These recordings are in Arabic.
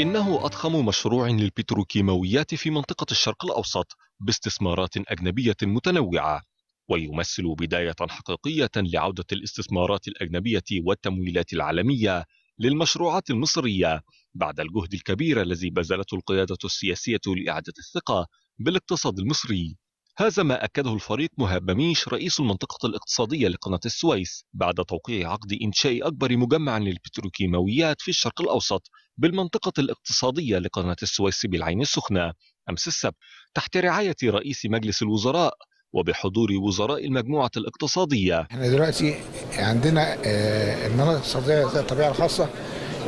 إنه أضخم مشروع للبتروكيماويات في منطقة الشرق الأوسط باستثمارات أجنبية متنوعة ويمثل بداية حقيقية لعودة الاستثمارات الأجنبية والتمويلات العالمية للمشروعات المصرية بعد الجهد الكبير الذي بذلته القيادة السياسية لإعادة الثقة بالاقتصاد المصري. هذا ما أكده الفريق مهاب مميش رئيس المنطقة الاقتصادية لقناة السويس بعد توقيع عقد إنشاء أكبر مجمع للبتروكيماويات في الشرق الأوسط بالمنطقة الاقتصادية لقناة السويس بالعين السخنة أمس السبت تحت رعاية رئيس مجلس الوزراء وبحضور وزراء المجموعة الاقتصادية. إحنا دلوقتي عندنا آه، المناطق الاقتصادية ذات الطبيعة الخاصة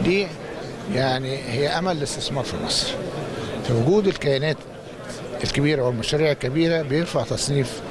دي يعني هي أمل الاستثمار في مصر. في وجود الكيانات الكبيرة والمشاريع الكبيرة بيرفع تصنيف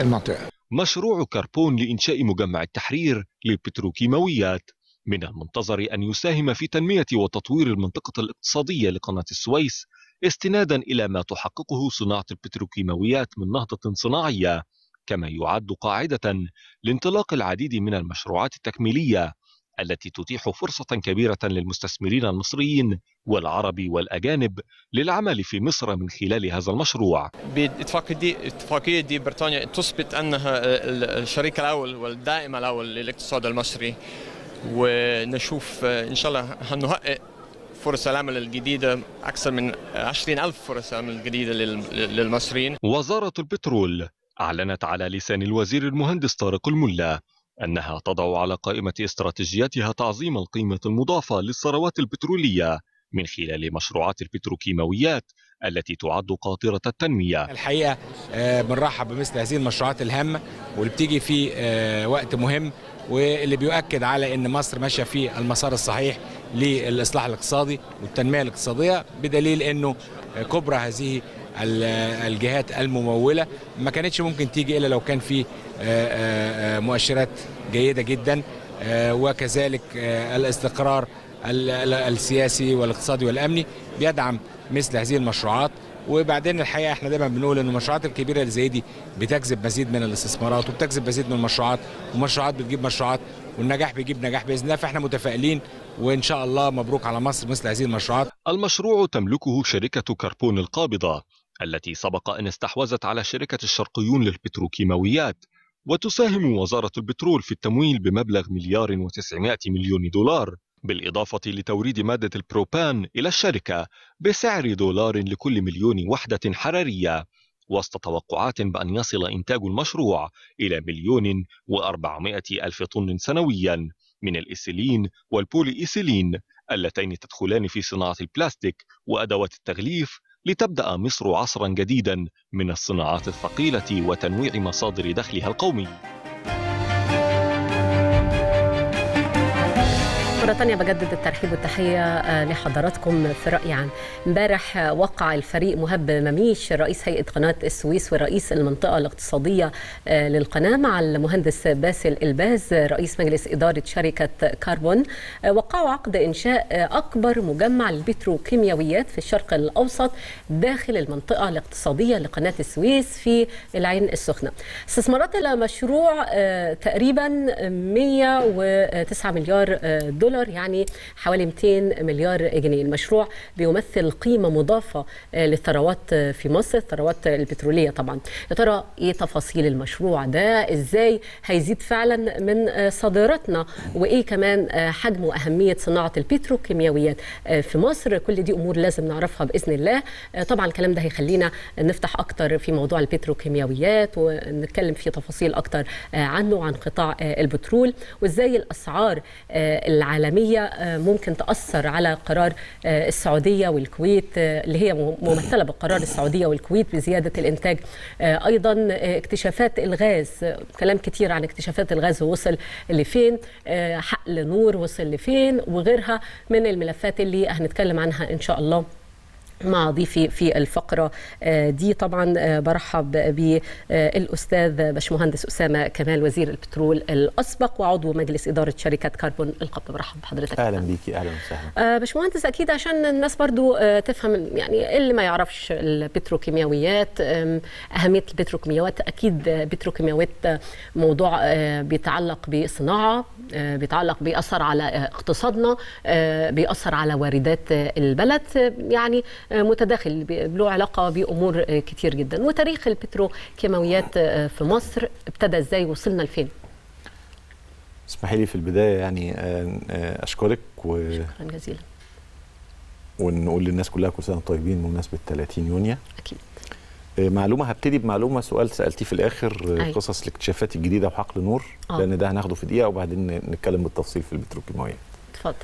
المنطقة. مشروع كربون لإنشاء مجمع التحرير للبتروكيماويات. من المنتظر أن يساهم في تنمية وتطوير المنطقة الاقتصادية لقناة السويس استنادا إلى ما تحققه صناعة البتروكيماويات من نهضة صناعية. كما يعد قاعدة لانطلاق العديد من المشروعات التكميلية التي تتيح فرصة كبيرة للمستثمرين المصريين والعرب والأجانب للعمل في مصر من خلال هذا المشروع. باتفاقية دي بريطانيا تثبت أنها الشريك الأول والدائم الأول للاقتصاد المصري. ونشوف إن شاء الله هنحقق فرص العمل الجديدة أكثر من 20 ألف فرص عمل جديدة لل- للمصريين. وزارة البترول أعلنت على لسان الوزير المهندس طارق الملا أنها تضع على قائمة استراتيجياتها تعظيم القيمة المضافة للثروات البترولية. من خلال مشروعات البتروكيماويات التي تعد قاطرة التنمية. الحقيقة آه، بنرحب بمثل هذه المشروعات الهامة واللي بتيجي في آه، وقت مهم واللي بيؤكد على إن مصر ماشية في المسار الصحيح للإصلاح الاقتصادي والتنمية الاقتصادية بدليل إنه آه، كبرى هذه ال- الجهات الممولة. ما كانتش ممكن تيجي إلا لو كان في مؤشرات جيدة جدا وكذلك الاستقرار ال- ال- السياسي والاقتصادي والأمني بيدعم مثل هذه المشروعات. وبعدين الحقيقة إحنا دايما بنقول ان المشروعات الكبيرة اللي زي دي بتجذب مزيد من الاستثمارات وبتجذب مزيد من المشروعات ومشروعات بتجيب مشروعات والنجاح بيجيب نجاح بإذن الله. فإحنا متفائلين وإن شاء الله مبروك على مصر مثل هذه المشروعات. المشروع تملكه شركة كربون القابضة التي سبق أن استحوذت على شركة الشرقيون للبتروكيماويات وتساهم وزارة البترول في التمويل بمبلغ مليار وتسعمائة مليون دولار. بالإضافة لتوريد مادة البروبان إلى الشركة بسعر دولار لكل مليون وحدة حرارية وسط توقعات بأن يصل إنتاج المشروع إلى مليون وأربعمائة ألف طن سنويا من الإيثيلين والبولي إيثيلين اللتين تدخلان في صناعة البلاستيك وأدوات التغليف لتبدأ مصر عصرا جديدا من الصناعات الثقيلة وتنويع مصادر دخلها القومي. مرة تانية بجدد الترحيب والتحية آه، لحضراتكم في رأي عام. امبارح وقع الفريق مهب مميش رئيس هيئة قناة السويس ورئيس المنطقة الاقتصادية آه، للقناة مع المهندس باسل إلباز رئيس مجلس إدارة شركة كاربون. آه، وقعوا عقد إنشاء أكبر مجمع للبتروكيماويات في الشرق الأوسط داخل المنطقة الاقتصادية لقناة السويس في العين السخنة. استثمارات المشروع تقريبا 109 مليار آه، دولار يعني حوالي 200 مليار جنيه. المشروع بيمثل قيمة مضافة آه، للثروات في مصر الثروات البترولية طبعا. يا ترى إيه تفاصيل المشروع ده؟ إزاي هيزيد فعلا من آه، صادراتنا؟ وإيه كمان آه، حجم وأهمية صناعة البتروكيماويات في مصر؟ كل دي أمور لازم نعرفها بإذن الله. طبعا الكلام ده هيخلينا نفتح أكتر في موضوع البتروكيماويات ونتكلم في تفاصيل أكتر آه، عنه وعن قطاع البترول وإزاي الأسعار آه، العالميه آه، ممكن تأثر على قرار آه، السعودية والكويت آه، اللي هي ممثلة بقرار السعودية والكويت بزيادة الإنتاج. أيضا اكتشافات الغاز كلام كتير عن اكتشافات الغاز ووصل لفين حقل نور وصل لفين وغيرها من الملفات اللي هنتكلم عنها إن شاء الله. مع ضيفي في الفقرة. دي طبعا برحب بالأستاذ باشمهندس أسامة كمال وزير البترول الأسبق وعضو مجلس إدارة شركة كربون القبض برحب بحضرتك. أهلا بيكي أهلا وسهلا. باشمهندس أكيد عشان الناس برضو تفهم يعني اللي ما يعرفش البتروكيماويات أهمية البتروكيماويات أكيد بتروكيماويات موضوع بيتعلق بالصناعة بيتعلق بيأثر على اقتصادنا بيأثر على واردات البلد. يعني متداخل له علاقة بأمور كتير جدا. وتاريخ البتروكيماويات في مصر ابتدى إزاي؟ وصلنا لفين؟ اسمحي لي في البداية يعني أشكرك و شكرا جزيلا. ونقول للناس كلها كل سنة طيبين بمناسبة 30 يونيو. أكيد. معلومة هبتدي بمعلومة سؤال سألتيه في الآخر أي. قصص الاكتشافات الجديدة وحقل نور. أوه. لأن ده هناخده في دقيقة وبعدين نتكلم بالتفصيل في البتروكيماويات. اتفضل.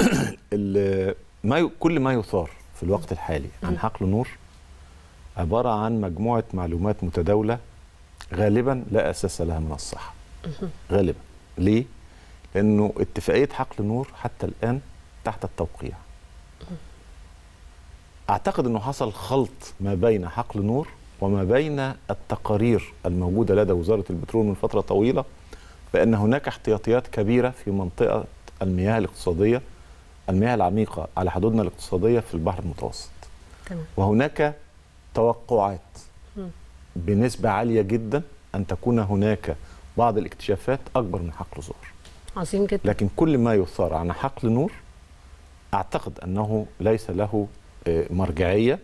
ما ي... كل ما يثار في الوقت الحالي. عن حقل نور عبارة عن مجموعة معلومات متداولة غالبا لا أساس لها من الصحة. غالبا. ليه؟ لأنه اتفاقية حقل نور حتى الآن تحت التوقيع. أعتقد أنه حصل خلط ما بين حقل نور وما بين التقارير الموجودة لدى وزارة البترول من فترة طويلة بأن هناك احتياطيات كبيرة في منطقة المياه الاقتصادية المياه العميقة على حدودنا الاقتصادية في البحر المتوسط. تمام. وهناك توقعات بنسبة عالية جدا أن تكون هناك بعض الاكتشافات أكبر من حقل زهر. عظيم جدا. لكن كل ما يثار عن حقل نور أعتقد أنه ليس له مرجعية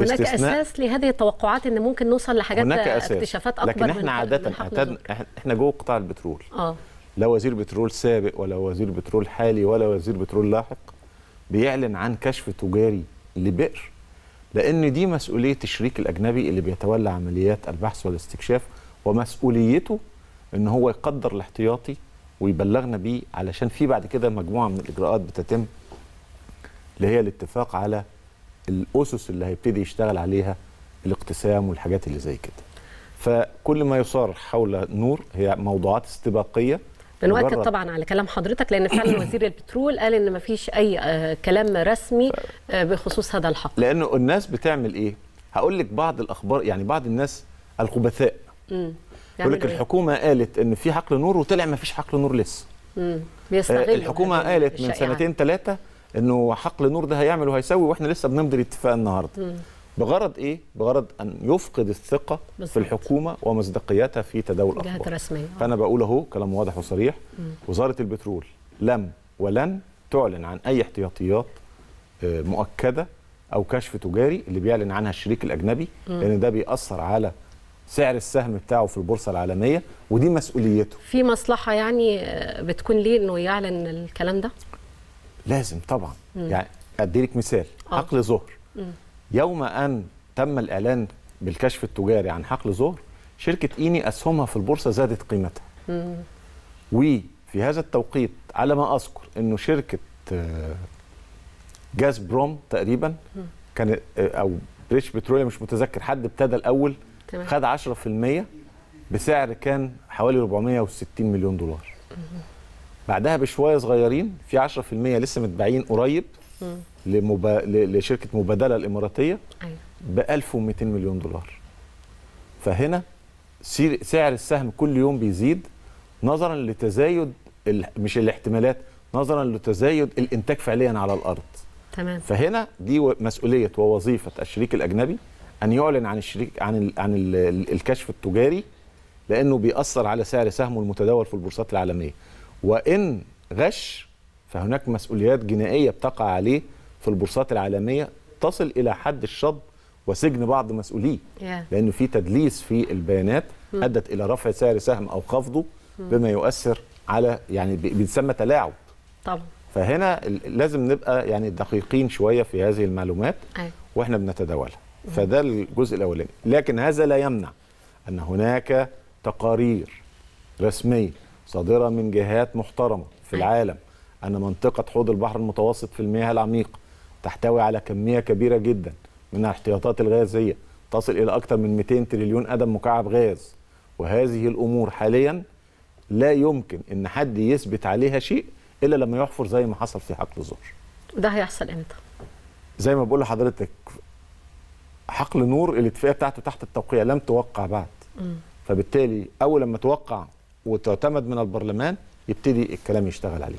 هناك أساس لهذه التوقعات إن ممكن نوصل لحاجات هناك أساس. اكتشافات أكبر لكن إحنا من عادة من إحنا جوه قطاع البترول. آه. لا وزير بترول سابق ولا وزير بترول حالي ولا وزير بترول لاحق بيعلن عن كشف تجاري لبئر لأن دي مسؤولية الشريك الأجنبي اللي بيتولى عمليات البحث والاستكشاف ومسؤوليته إن هو يقدر الاحتياطي ويبلغنا بيه علشان في بعد كده مجموعة من الإجراءات بتتم اللي هي الاتفاق على الأسس اللي هيبتدي يشتغل عليها الاقتسام والحاجات اللي زي كده. فكل ما يصار حول نور هي موضوعات استباقية بنؤكد طبعا على كلام حضرتك لأن فعلا وزير البترول قال إن ما فيش أي آه كلام رسمي آه بخصوص هذا الحق. لأنه الناس بتعمل إيه؟ هقول لك بعض الأخبار يعني بعض الناس الخبثاء. يقول لك الحكومة قالت إن في حقل نور وطلع ما فيش حقل نور لسه. بيستغل الحكومة قالت من سنتين ثلاثة إنه حقل نور ده هيعمل وهيسوي وإحنا لسه بنمضي الاتفاق النهارده. مم. بغرض إيه؟ بغرض أن يفقد الثقة بالزبط. في الحكومة ومصداقيتها في تداول الأخبار. جهات رسميه فأنا بقول أهو كلام واضح وصريح مم. وزارة البترول لم ولن تعلن عن أي احتياطيات مؤكدة أو كشف تجاري اللي بيعلن عنها الشريك الأجنبي مم. لأن ده بيأثر على سعر السهم بتاعه في البورصة العالمية ودي مسؤوليته. في مصلحة يعني بتكون ليه إنه يعلن الكلام ده؟ لازم طبعا مم. يعني أدي لك مثال. حقل زهر مم. يوم أن تم الإعلان بالكشف التجاري عن حقل زهر شركة إيني أسهمها في البورصة زادت قيمتها. وفي هذا التوقيت على ما أذكر انه شركة جاز بروم تقريبا كان أو British Petroleum مش متذكر حد ابتدى الأول تمام. خد 10% بسعر كان حوالي 460 مليون دولار. بعدها بشوية صغيرين في 10% لسه متباعين قريب. لمبا... لشركة مبادلة الإماراتية أيوه. ب 1200 مليون دولار. فهنا سعر السهم كل يوم بيزيد نظرا لتزايد ال... مش الاحتمالات نظرا لتزايد الإنتاج فعليا على الأرض. تمام. فهنا دي مسؤولية ووظيفة الشريك الأجنبي أن يعلن عن الشريك عن ال... عن ال... الكشف التجاري لأنه بيأثر على سعر سهمه المتداول في البورصات العالمية. وإن غش فهناك مسؤوليات جنائية بتقع عليه في البورصات العالمية تصل إلى حد الشطب وسجن بعض مسؤوليه yeah. لأنه في تدليس في البيانات. أدت إلى رفع سعر سهم أو خفضه بما يؤثر على يعني بيتسمى تلاعب طبعا فهنا لازم نبقى يعني دقيقين شوية في هذه المعلومات أيوة. وإحنا بنتداولها فده الجزء الأولاني لكن هذا لا يمنع أن هناك تقارير رسمية صادرة من جهات محترمة في أيوة. العالم أن منطقة حوض البحر المتوسط في المياه العميقة تحتوي على كمية كبيرة جدا من الاحتياطات الغازيه تصل إلى أكثر من 200 تريليون قدم مكعب غاز. وهذه الأمور حاليا لا يمكن إن حد يثبت عليها شيء إلا لما يحفر زي ما حصل في حقل الزهر. ده هيحصل إمتى؟ زي ما بقول لحضرتك حقل نور الاتفاقيه بتاعته تحت التوقيع لم توقع بعد. فبالتالي أول لما توقع وتعتمد من البرلمان يبتدي الكلام يشتغل عليه.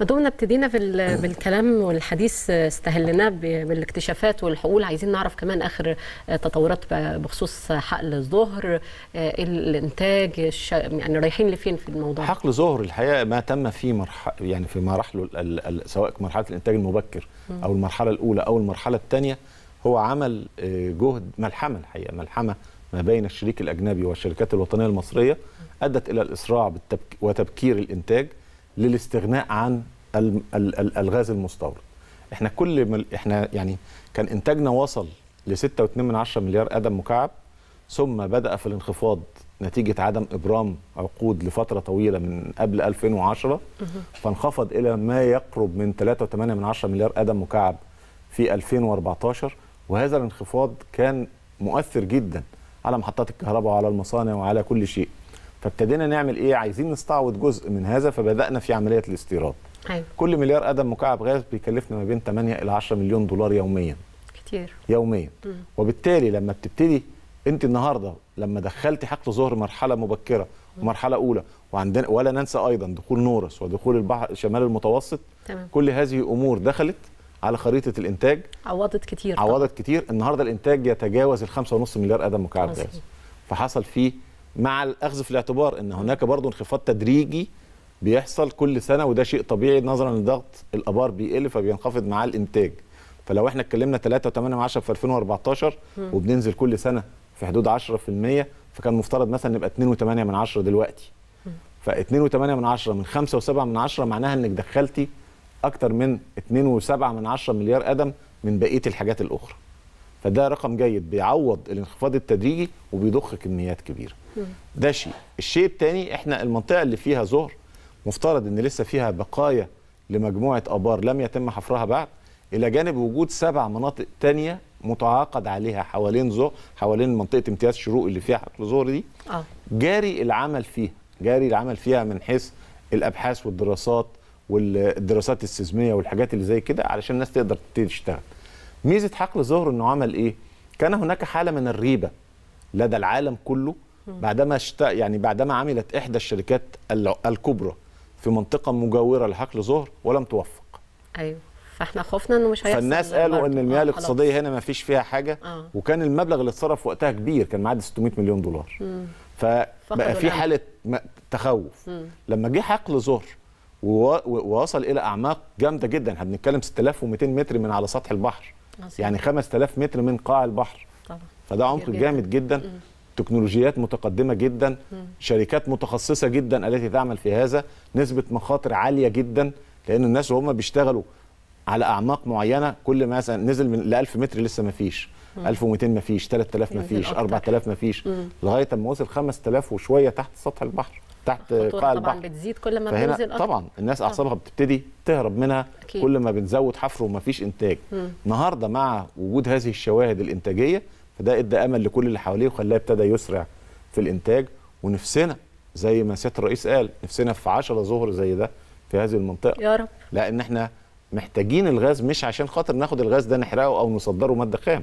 ما دمنا ابتدينا بال- بالكلام والحديث استهلناه بالاكتشافات والحقول. عايزين نعرف كمان آخر تطورات بخصوص حقل الظهر آه، الإنتاج الش- يعني رايحين لفين في الموضوع؟ حقل ظهر الحقيقة ما تم في مرحله يعني في مراحله سواء مرحلة الإنتاج المبكر أو المرحلة الأولى أو المرحلة الثانية هو عمل آه، جهد ملحمة الحقيقة ملحمة ما بين الشريك الأجنبي والشركات الوطنية المصرية أدت إلى الإسراع وتبكير الإنتاج. للاستغناء عن ال- ال- ال- الغاز المستورد. إحنا كل إحنا يعني كان إنتاجنا وصل ل 6.2 من عشرة مليار قدم مكعب ثم بدأ في الانخفاض نتيجة عدم إبرام عقود لفترة طويلة من قبل 2010 فانخفض إلى ما يقرب من 3.8 من عشرة مليار قدم مكعب في 2014 وهذا الانخفاض كان مؤثر جدا على محطات الكهرباء وعلى المصانع وعلى كل شيء. فابتدينا نعمل إيه؟ عايزين نستعوض جزء من هذا فبدأنا في عملية الاستيراد. أيوه كل مليار قدم مكعب غاز بيكلفنا ما بين 8 إلى 10 مليون دولار يوميا. كتير. يوميا. وبالتالي لما بتبتدي أنت النهارده لما دخلتي حقل ظهر مرحلة مبكرة ومرحلة أولى وعندنا ولا ننسى أيضا دخول نورس ودخول البحر شمال المتوسط. تمام. كل هذه أمور دخلت على خريطة الإنتاج. عوضت كتير طبعاً. عوضت كتير. النهارده الإنتاج يتجاوز ال 5.5 مليار قدم مكعب. غاز. فحصل فيه مع الأخذ في الاعتبار إن هناك برضه انخفاض تدريجي بيحصل كل سنة وده شيء طبيعي نظرا لضغط الآبار بيقل فبينخفض معاه الإنتاج. فلو إحنا اتكلمنا 3.8 في 2014 وبننزل كل سنة في حدود 10% فكان مفترض مثلا نبقى 2.8 من عشرة دلوقتي. ف 2.8 من عشرة من 5.7 من عشرة معناها إنك دخلتي أكتر من 2.7 من عشرة مليار قدم من بقية الحاجات الأخرى. فده رقم جيد بيعوض الانخفاض التدريجي وبيضخ كميات كبيرة. ده شيء. الشيء الثاني إحنا المنطقة اللي فيها ظهر مفترض إن لسه فيها بقايا لمجموعة آبار لم يتم حفرها بعد إلى جانب وجود سبع مناطق تانية متعاقد عليها حوالين ظهر حوالين منطقة امتياز شروق اللي فيها حقل ظهر دي. آه. جاري العمل فيها جاري العمل فيها من حيث الأبحاث والدراسات والدراسات السيزمية والحاجات اللي زي كده علشان الناس تقدر تبتدي تشتغل. ميزة حقل ظهر إنه عمل إيه كان هناك حالة من الريبة لدى العالم كله بعدما اشت... يعني بعدما عملت إحدى الشركات ال- الكبرى في منطقة مجاورة لحقل ظهر ولم توفق أيوه فإحنا خفنا إنه مش هيحصل فالناس قالوا. إن آه، المياه. الاقتصادية هنا ما فيش فيها حاجة آه. وكان المبلغ اللي اتصرف وقتها كبير كان معدي 600 مليون دولار فبقى في. حالة تخوف لما جه حقل ظهر وو- ووصل إلى أعماق جامدة جدا إحنا بنتكلم 6200 متر من على سطح البحر. يعني 5000 متر من قاع البحر. طبعا. فده عمق جامد. جدا. تكنولوجيات متقدمة جدا. شركات متخصصة جدا التي تعمل في هذا. نسبة مخاطر عالية جدا لأن الناس وهم بيشتغلوا على أعماق معينة. كل ما نزل من ل 1000 متر لسه ما فيش. 1200 ما فيش. 3000 ما فيش. أكتر. 4000 ما فيش. لغاية ما وصل 5000 وشوية تحت سطح البحر. تحت قاع طبعا البحر. بتزيد كل ما بننزل أكتر. طبعا الناس أعصابها بتبتدي تهرب منها أكيد. كل ما بنزود حفر ومفيش إنتاج. النهارده مع وجود هذه الشواهد الإنتاجية فده إدى أمل لكل اللي حواليه وخلاه ابتدى يسرع في الإنتاج. ونفسنا زي ما سيادة الرئيس قال نفسنا في 10 ظهر زي ده في هذه المنطقة. يا رب. لأن إحنا محتاجين الغاز مش عشان خاطر ناخد الغاز ده نحرقه أو نصدره مادة خام.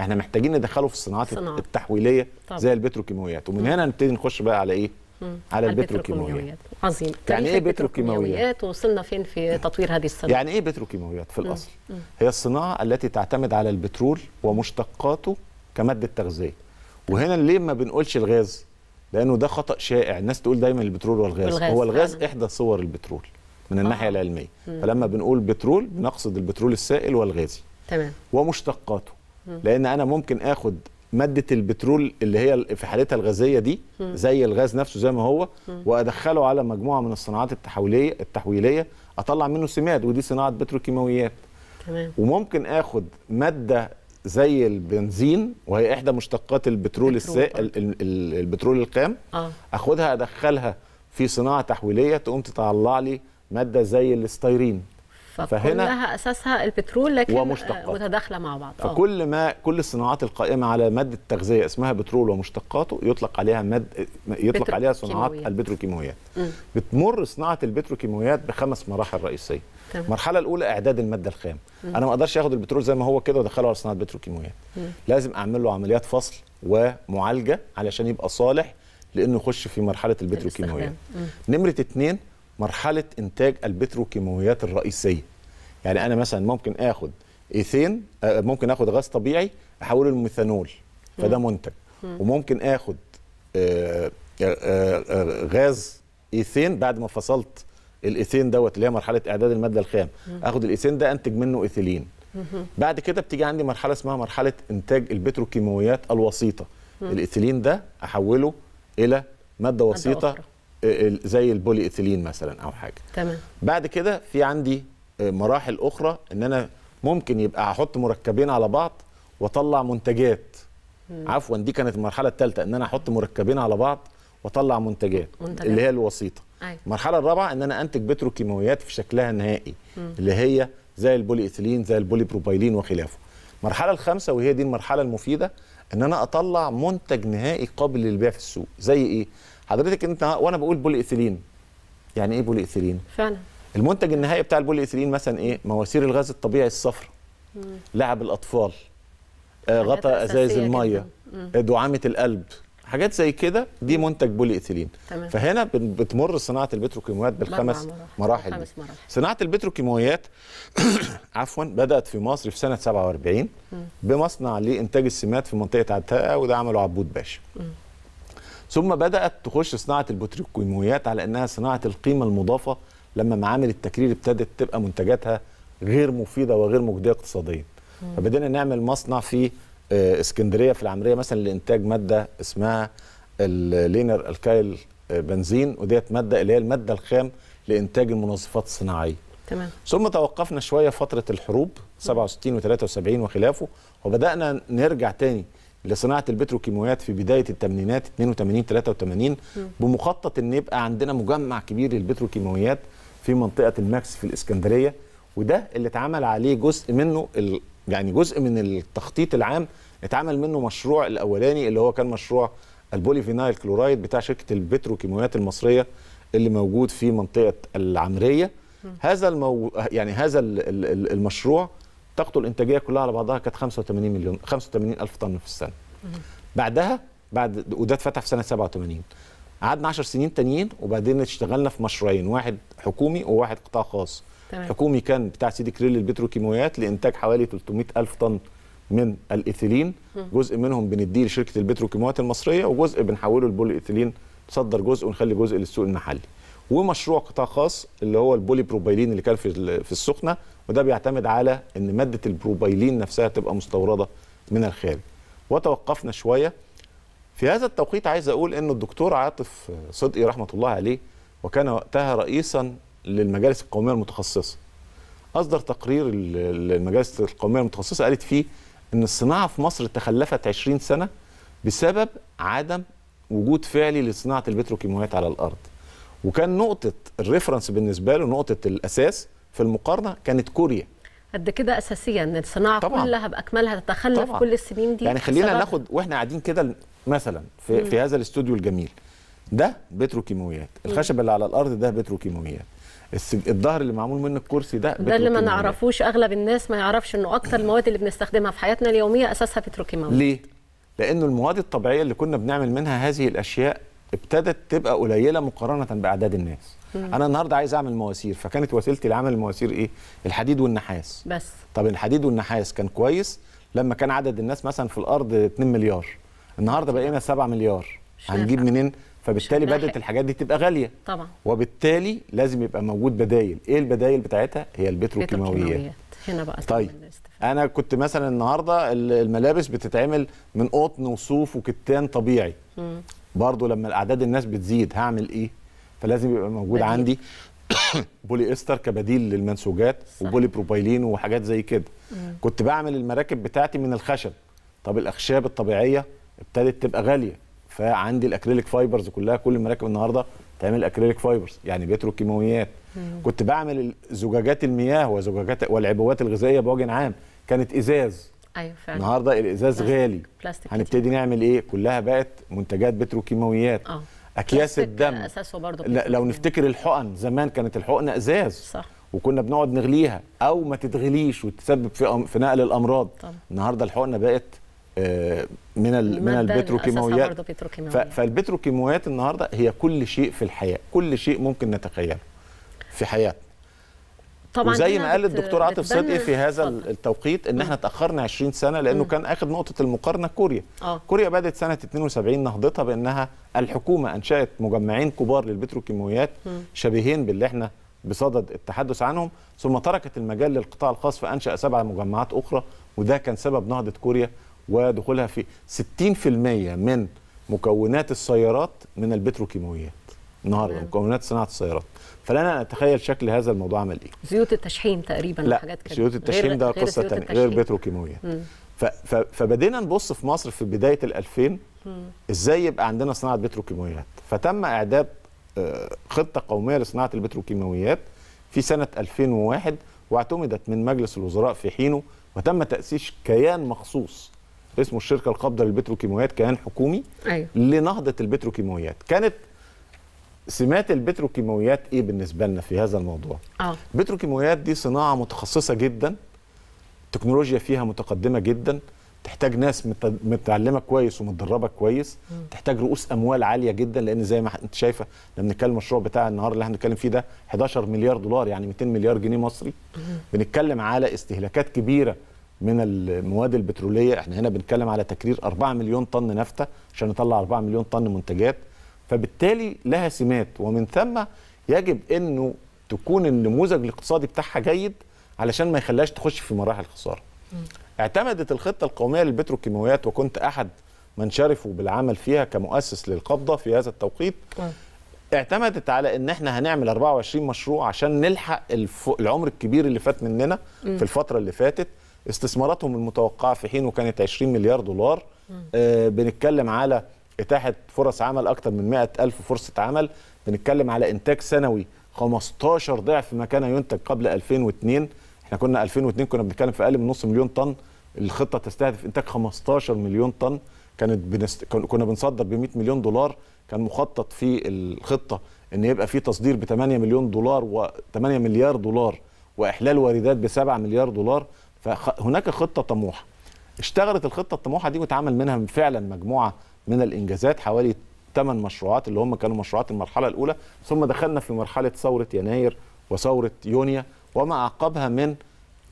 إحنا محتاجين ندخله في الصناعات. التحويلية طبعا. زي البتروكيماويات. ومن هنا نبتدي نخش بقى على إيه؟ على البتروكيماويات. عظيم. يعني إيه بتروكيماويات؟ وصلنا فين في تطوير هذه الصناعة؟ يعني إيه بتروكيماويات؟ في الأصل. هي الصناعة التي تعتمد على البترول ومشتقاته كمادة تغذيه وهنا ليه ما بنقولش الغاز؟ لأنه ده خطأ شائع. الناس تقول دايما البترول والغاز, والغاز هو الغاز فعلاً. إحدى صور البترول من الناحية العلمية. فلما بنقول بترول بنقصد البترول السائل والغازي. تمام. ومشتقاته. لأن أنا ممكن آخد مادة البترول اللي هي في حالتها الغازية دي زي الغاز نفسه زي ما هو وأدخله على مجموعة من الصناعات التحويليه التحويلية أطلع منه سماد ودي صناعة بتروكيماويات. تمام. وممكن آخد مادة زي البنزين وهي إحدى مشتقات البترول السائل ال- ال- البترول الخام آه. أخدها أدخلها في صناعة تحويلية تقوم تطلع لي مادة زي الاستيرين فكلها أساسها البترول لكن ومشتقاته. متداخلة مع بعض آه. فكل ما كل الصناعات القائمة على مادة تغذية اسمها بترول ومشتقاته يطلق عليها مد يطلق عليها صناعات كيماويات. البتروكيماويات مم. بتمر صناعة البتروكيماويات بخمس مراحل رئيسية. المرحلة الأولى إعداد المادة الخام أنا ما أقدرش آخد البترول زي ما هو كده وأدخله على صناعة بتروكيماويات لازم أعمل له عمليات فصل ومعالجة علشان يبقى صالح لأنه يخش في مرحلة البتروكيماويات. نمرة اتنين مرحلة إنتاج البتروكيماويات الرئيسية. يعني أنا مثلا ممكن آخد إيثين آه، ممكن آخد غاز طبيعي أحوله لميثانول فده منتج. وممكن آخد آه، آه، غاز إيثين بعد ما فصلت الإيثين دوت اللي هي مرحلة إعداد المادة الخام. آخد الإيثين ده أنتج منه إيثيلين. بعد كده بتيجي عندي مرحلة اسمها مرحلة إنتاج البتروكيماويات الوسيطة. الإيثيلين ده أحوله إلى مادة وسيطة زي البولي ايثيلين مثلا أو حاجة. تمام. بعد كده في عندي آه، مراحل أخرى إن أنا ممكن يبقى أحط مركبين على بعض وأطلع منتجات. عفوا دي كانت المرحلة الثالثه إن أنا أحط مركبين على بعض وأطلع منتجات, منتجات. اللي هي الوسيطة. أيوة. المرحلة الرابعة إن أنا أنتج بتروكيماويات في شكلها النهائي اللي هي زي البولي ايثيلين زي البولي بروبايلين وخلافه. المرحلة الخامسة وهي دي المرحلة المفيدة إن أنا أطلع منتج نهائي قابل للبيع في السوق. زي إيه؟ حضرتك انت وأنا بقول بولي ايثيلين يعني إيه بولي ايثيلين فعلا. المنتج النهائي بتاع البولي ايثيلين مثلا إيه؟ مواسير الغاز الطبيعي الصفراء لعب الأطفال. آه غطاء أزايز المية. آه دعامه القلب. حاجات زي كده دي منتج بولي ايثيلين. فهنا بتمر صناعة البتروكيماويات بالخمس مراحل مراحل. صناعة البتروكيماويات عفوا بدأت في مصر في سنة 47 بمصنع لإنتاج السماد في منطقة عتاقة وده عمله عبود باشا. ثم بدأت تخش صناعة البتروكيماويات على إنها صناعة القيمة المضافة لما معامل التكرير ابتدت تبقى منتجاتها غير مفيدة وغير مجدية اقتصاديا. فبدينا نعمل مصنع في آه، اسكندرية في العمريه مثلا لإنتاج مادة اسمها اللينر الكايل بنزين وديت مادة اللي هي المادة الخام لإنتاج المنظفات الصناعية. تمام. ثم توقفنا شوية فترة الحروب 67 و73 وخلافه وبدأنا نرجع تاني لصناعة البتروكيماويات في بداية الثمانينات 82 83 بمخطط إن يبقى عندنا مجمع كبير للبتروكيماويات في منطقة المكس في الإسكندرية وده اللي اتعمل عليه جزء منه ال... يعني جزء من التخطيط العام اتعمل منه مشروع الأولاني اللي هو كان مشروع ال polyvinyl chloride بتاع شركة البتروكيماويات المصرية اللي موجود في منطقة العامرية. هذا المو... يعني هذا ال- ال- ال- المشروع طاقته الإنتاجية كلها على بعضها كانت 85 مليون 85 ألف طن في السنة. بعدها بعد وده اتفتح في سنة 87 قعدنا 10 سنين تانيين وبعدين اشتغلنا في مشروعين واحد حكومي وواحد قطاع خاص. تمام. حكومي كان بتاع سيدي كريل للبتروكيماويات لإنتاج حوالي 300 ألف طن من الإيثيلين. جزء منهم بنديه لشركة البتروكيماويات المصرية وجزء بنحوله لبولي إيثيلين. نصدر جزء ونخلي جزء للسوق المحلي. ومشروع قطاع خاص اللي هو البولي بروبايلين اللي كان في في السخنة. وده بيعتمد على إن مادة البروبايلين نفسها تبقى مستوردة من الخارج. وتوقفنا شوية. في هذا التوقيت عايز أقول إن الدكتور عاطف صدقي رحمة الله عليه وكان وقتها رئيسا للمجالس القومية المتخصصة. أصدر تقرير ال- ال- المجالس القومية المتخصصة قالت فيه إن الصناعة في مصر تخلفت 20 سنة بسبب عدم وجود فعلي لصناعة البتروكيماويات على الأرض. وكان نقطة الريفرنس بالنسبة له نقطة الأساس في المقارنة كانت كوريا قد كده اساسيا إن الصناعة طبعاً. كلها بأكملها تتخلف طبعاً. كل السنين دي يعني خلينا بسبب- ناخد وإحنا قاعدين كده مثلا في, في هذا الاستوديو الجميل ده بتروكيماويات الخشب اللي على الأرض ده بتروكيماويات. الظهر اللي معمول منه الكرسي ده ده اللي ما بتروكيماويات. نعرفوش أغلب الناس ما يعرفش إنه أكتر المواد اللي بنستخدمها في حياتنا اليومية أساسها بتروكيماوي ليه؟ لأنه المواد الطبيعية اللي كنا بنعمل منها هذه الأشياء ابتدت تبقى قليلة مقارنة بأعداد الناس. أنا النهاردة عايز أعمل مواسير فكانت وسيلتي لعمل المواسير إيه؟ الحديد والنحاس. بس طب الحديد والنحاس كان كويس لما كان عدد الناس مثلا في الأرض 2 مليار. النهاردة بقينا 7 مليار. هنجيب. منين؟ فبالتالي. بدأت الحاجات دي تبقى غالية. طبعا وبالتالي لازم يبقى موجود بدايل، إيه البدايل بتاعتها؟ هي البتروكيماويات. هنا بقى طيب. أنا كنت مثلا النهارده ال- الملابس بتتعمل من قطن وصوف وكتان طبيعي برضو لما الأعداد الناس بتزيد هعمل إيه فلازم يبقى موجود بديل. عندي. بولي استر كبديل للمنسوجات صح. و polypropylene وحاجات زي كده. كنت بعمل المراكب بتاعتي من الخشب. طب الأخشاب الطبيعية ابتدت تبقى غالية. فعندي ال acrylic fibers كلها كل المراكب النهارده تعمل acrylic fibers يعني بتروكيماويات كنت بعمل زجاجات المياه وزجاجات والعبوات الغذائية بوجه عام. كانت إزاز. أيوه فعلا. النهارده الإزاز بلاستيك. غالي. بلاستيك هنبتدي نعمل إيه؟ كلها بقت منتجات بتروكيماويات آه. أكياس الدم. أساسه برضه لو نفتكر الحقن زمان كانت الحقن أزاز. صح. وكنا بنقعد نغليها أو ما تتغليش وتسبب في في نقل الأمراض. طبعا. النهارده الحقنة بقت آه، من ال- من البتروكيماويات. فالبتروكيماويات النهارده هي كل شيء في الحياة كل شيء ممكن نتخيله في حياتنا. طبعا وزي ما قال الدكتور عاطف صدقي في هذا اتفضل. التوقيت إن إحنا اتأخرنا 20 سنة لأنه كان اخر نقطة المقارنة كوريا. آه. كوريا بدات سنة 72 نهضتها بأنها الحكومة أنشأت مجمعين كبار للبتروكيماويات شبيهين باللي إحنا بصدد التحدث عنهم ثم تركت المجال للقطاع الخاص فأنشأ سبع مجمعات أخرى وده كان سبب نهضة كوريا ودخولها في 60% من مكونات السيارات من البتروكيماويات. النهارده تمام. مكونات صناعة السيارات. فلنا نتخيل شكل هذا الموضوع عمل إيه. زيوت التشحيم تقريبا لا كده. زيوت التشحيم ده قصة ثانية غير ف فبدينا نبص في مصر في بداية ال 2000 إزاي يبقى عندنا صناعة بتروكيماويات؟ فتم إعداد آه، خطة قومية لصناعة البتروكيماويات في سنة 2001 واعتمدت من مجلس الوزراء في حينه وتم تأسيس كيان مخصوص اسمه الشركة القابضة للبتروكيماويات كيان حكومي أيوه. لنهضة البتروكيماويات. كانت سمات البتروكيماويات إيه بالنسبة لنا في هذا الموضوع؟ آه. البتروكيماويات دي صناعة متخصصة جدا التكنولوجيا فيها متقدمة جدا تحتاج ناس مت- متعلمة كويس ومتدربة كويس تحتاج رؤوس أموال عالية جدا لأن زي ما أنت شايفة لما بنتكلم المشروع بتاع النهاردة اللي إحنا بنتكلم فيه ده 11 مليار دولار يعني 200 مليار جنيه مصري. بنتكلم على استهلاكات كبيرة من المواد البترولية إحنا هنا بنتكلم على تكرير 4 مليون طن نفطة عشان نطلع 4 مليون طن منتجات. فبالتالي لها سمات. ومن ثم يجب إنه تكون النموذج الاقتصادي بتاعها جيد علشان ما يخليهاش تخش في مراحل خسارة. اعتمدت الخطة القومية للبتروكيماويات وكنت أحد من شرفوا بالعمل فيها كمؤسس للقبضة في هذا التوقيت. اعتمدت على إن إحنا هنعمل 24 مشروع عشان نلحق الف... العمر الكبير اللي فات مننا في الفترة اللي فاتت. استثماراتهم المتوقعة في حينه كانت 20 مليار دولار. آه بنتكلم على اتاحه فرص عمل أكثر من 100 ألف فرصة عمل. بنتكلم على إنتاج سنوي 15 ضعف ما كان ينتج قبل 2002 إحنا كنا 2002 كنا بنتكلم في أقل من نص مليون طن. الخطة تستهدف إنتاج 15 مليون طن. كانت بنست... كن- كنا بنصدر ب 100 مليون دولار. كان مخطط في الخطة إن يبقى في تصدير ب 8 مليون دولار و 8 مليار دولار وإحلال واردات ب 7 مليار دولار. فهناك خطة طموحة. اشتغلت الخطة الطموحة دي واتعمل منها فعلا مجموعة من الإنجازات حوالي ثمان مشروعات اللي هم كانوا مشروعات المرحلة الأولى ثم دخلنا في مرحلة ثورة يناير وثورة يونيو وما عقبها من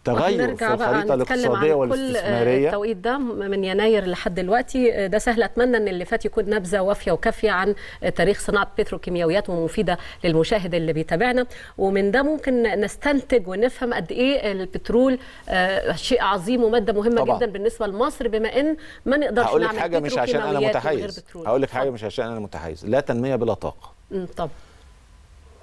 تغير في الخريطة الاقتصاديه عن كل والاستثمارية. التوقيت ده من يناير لحد دلوقتي. ده سهل. أتمنى أن اللي فات يكون نبذة وافية وكافية عن تاريخ صناعة بتروكيماويات ومفيدة للمشاهد اللي بيتابعنا. ومن ده ممكن نستنتج ونفهم قد إيه البترول آه، شيء عظيم ومادة مهمة طبعاً. جدا بالنسبة لمصر بما إن ما نقدرش هقول لك نعمل حاجة مش عشان أنا متحيز. هقول لك حاجة. مش عشان أنا متحيز. لا تنمية بلا طاقة. طب.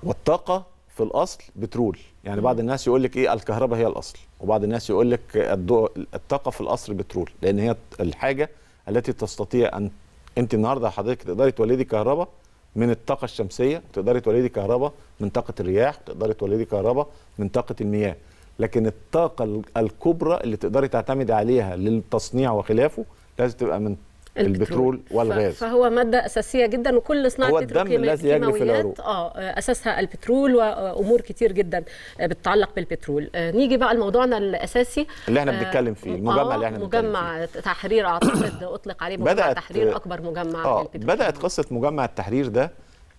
والطاقة في الأصل بترول. يعني بعض الناس يقول لك إيه الكهرباء هي الأصل. وبعض الناس يقول لك الضوء الطاقة في الأصل بترول. لأن هي الحاجة التي تستطيع أن أنت النهارده حضرتك تقدري تولدي كهرباء من الطاقة الشمسية وتقدري تولدي كهرباء من طاقة الرياح وتقدري تولدي كهرباء من طاقة المياه. لكن الطاقة ال- الكبرى اللي تقدري تعتمدي عليها للتصنيع وخلافه لازم تبقى من البترول والغاز. فهو مادة أساسية جدا وكل صناعة هو الدم الذي يجري في العروق. آه أساسها البترول وامور كتير جدا بتتعلق بالبترول. آه، نيجي بقى لموضوعنا الأساسي. اللي إحنا آه، بنتكلم فيه المجمع اللي إحنا بنتكلم فيه. مجمع تحرير أعتقد أطلق عليه مجمع بدأت- تحرير أكبر مجمع للبترول. بدأت قصة مجمع التحرير ده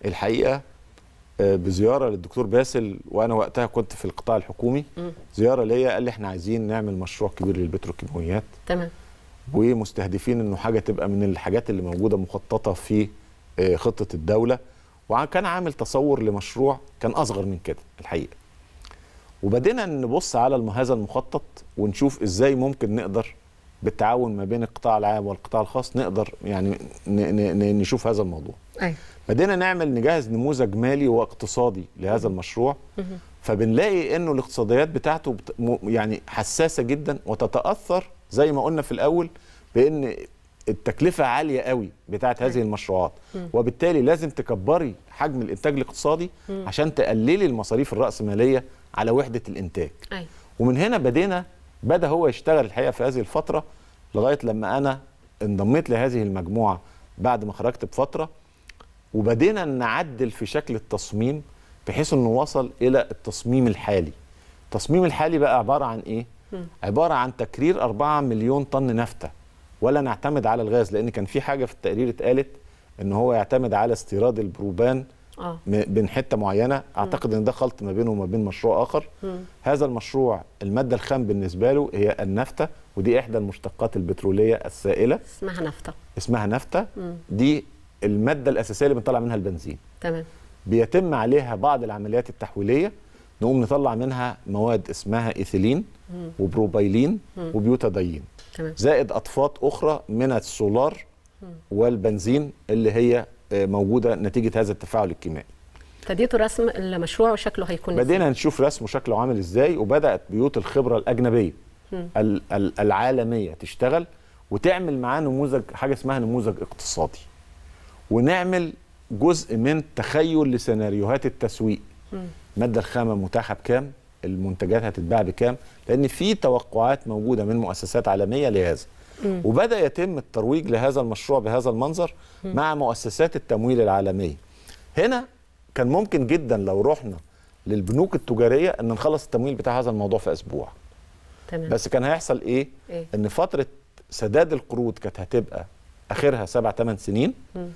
الحقيقة آه، بزيارة للدكتور باسل وأنا وقتها كنت في القطاع الحكومي. زيارة ليا قال لي إحنا عايزين نعمل مشروع كبير للبتروكيماويات. تمام. ومستهدفين انه حاجة تبقى من الحاجات اللي موجودة مخططة في آه، خطة الدولة. وكان عامل تصور لمشروع كان أصغر من كده الحقيقة. وبدينا نبص على هذا المخطط ونشوف إزاي ممكن نقدر بالتعاون ما بين القطاع العام والقطاع الخاص نقدر يعني نشوف هذا الموضوع. أيوه. بدينا نعمل نجهز نموذج مالي واقتصادي لهذا المشروع. فبنلاقي إنه الاقتصاديات بتاعته يعني حساسة جدا وتتأثر زي ما قلنا في الأول بإن التكلفة عالية قوي بتاعه هذه المشروعات. وبالتالي لازم تكبري حجم الإنتاج الاقتصادي عشان تقللي المصاريف الرأسمالية على وحدة الإنتاج. ومن هنا بدينا بدأ هو يشتغل الحقيقة في هذه الفترة لغاية لما أنا انضميت لهذه المجموعة بعد ما خرجت بفترة. وبدينا نعدل في شكل التصميم بحيث إنه وصل إلى التصميم الحالي. التصميم الحالي بقى عبارة عن إيه؟ عبارة عن تكرير 4 مليون طن نفطه ولا نعتمد على الغاز لأن كان في حاجة في التقرير اتقالت إن هو يعتمد على استيراد البروبان م- من حتة معينة. أعتقد إن ده خلط ما بينه وما بين مشروع آخر. هذا المشروع المادة الخام بالنسبة له هي النفطه ودي إحدى المشتقات البترولية السائلة. اسمها نفطه اسمها نفطه دي المادة الأساسية اللي بنطلع منها البنزين. تمام. بيتم عليها بعض العمليات التحويلية. نقوم نطلع منها مواد اسمها إيثيلين وبروبايلين وبيوتادين. زائد اطفات أخرى من السولار والبنزين اللي هي آه، موجودة نتيجة هذا التفاعل الكيميائي. ابتديتوا رسم المشروع وشكله هيكون؟ بدينا نشوف رسمه شكله عامل إزاي وبدأت بيوت الخبرة الأجنبية. ال- ال- العالمية تشتغل وتعمل معاه نموذج حاجة اسمها نموذج اقتصادي. ونعمل جزء من تخيل لسيناريوهات التسويق. الماده الخامة متاحة بكام؟ المنتجات هتتباع بكام؟ لأن في توقعات موجودة من مؤسسات عالمية لهذا. وبدأ يتم الترويج لهذا المشروع بهذا المنظر مع مؤسسات التمويل العالمية. هنا كان ممكن جدا لو رحنا للبنوك التجارية إن نخلص التمويل بتاع هذا الموضوع في أسبوع. تمام. بس كان هيحصل إيه, إيه؟ إن فترة سداد القروض كانت هتبقى آخرها سبع ثمان سنين. إحنا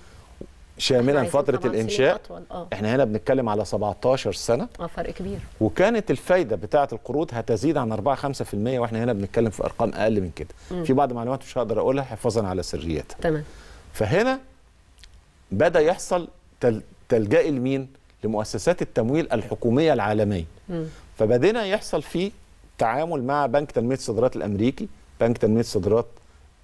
شاملا فترة الإنشاء. أطول. آه. إحنا هنا بنتكلم على 17 سنة. آه فرق كبير. وكانت الفايدة بتاعة القروض هتزيد عن 4 5% وإحنا هنا بنتكلم في أرقام أقل من كده. في بعض المعلومات مش هقدر أقولها حفاظا على سريتها تمام. فهنا بدأ يحصل تل- تلجئ لمين؟ لمؤسسات التمويل الحكومية العالمية. مم. فبدينا يحصل فيه تعامل مع بنك تنمية الصادرات الأمريكي بنك تنمية الصادرات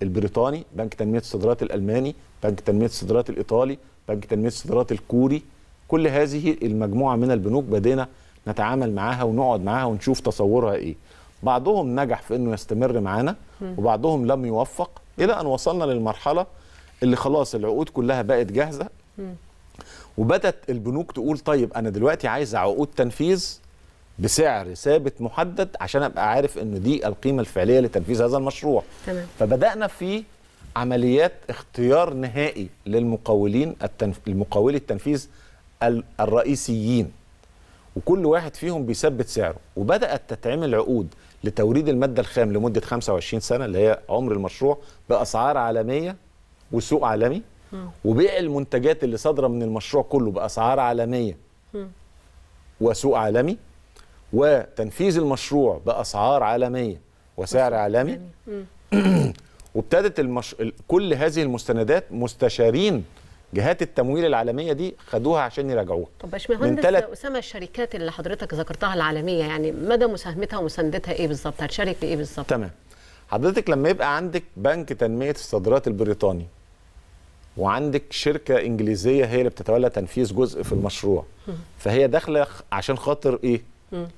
البريطاني بنك تنمية الصادرات الألماني بنك تنمية الصادرات الإيطالي بنك تنميه الصادرات الكوري. كل هذه المجموعة من البنوك بدينا نتعامل معاها ونقعد معاها ونشوف تصورها إيه. بعضهم نجح في إنه يستمر معانا وبعضهم لم يوفق إلى أن وصلنا للمرحلة اللي خلاص العقود كلها بقت جاهزة. وبدت البنوك تقول طيب أنا دلوقتي عايز عقود تنفيذ بسعر ثابت محدد عشان أبقى عارف إن دي القيمة الفعلية لتنفيذ هذا المشروع. تمام. فبدأنا في عمليات اختيار نهائي للمقاولين التنف... المقاولي التنفيذ ال- الرئيسيين. وكل واحد فيهم بيثبت سعره. وبدأت تتعمل عقود لتوريد المادة الخام لمدة 25 سنة اللي هي عمر المشروع بأسعار عالمية وسوق عالمي. وبيع المنتجات اللي صادرة من المشروع كله بأسعار عالمية وسوق عالمي. وتنفيذ المشروع بأسعار عالمية وسعر عالمي. وابتدت المش... ال- كل هذه المستندات مستشارين جهات التمويل العالمية دي خدوها عشان يراجعوها. طب باشمهندس تلت- أسامة الشركات اللي حضرتك ذكرتها العالمية يعني مدى مساهمتها ومساندتها إيه بالظبط؟ هتشارك بايه بالظبط؟ تمام. حضرتك لما يبقى عندك بنك تنمية الصادرات البريطاني وعندك شركة إنجليزية هي اللي بتتولى تنفيذ جزء في المشروع فهي داخلة عشان خاطر إيه؟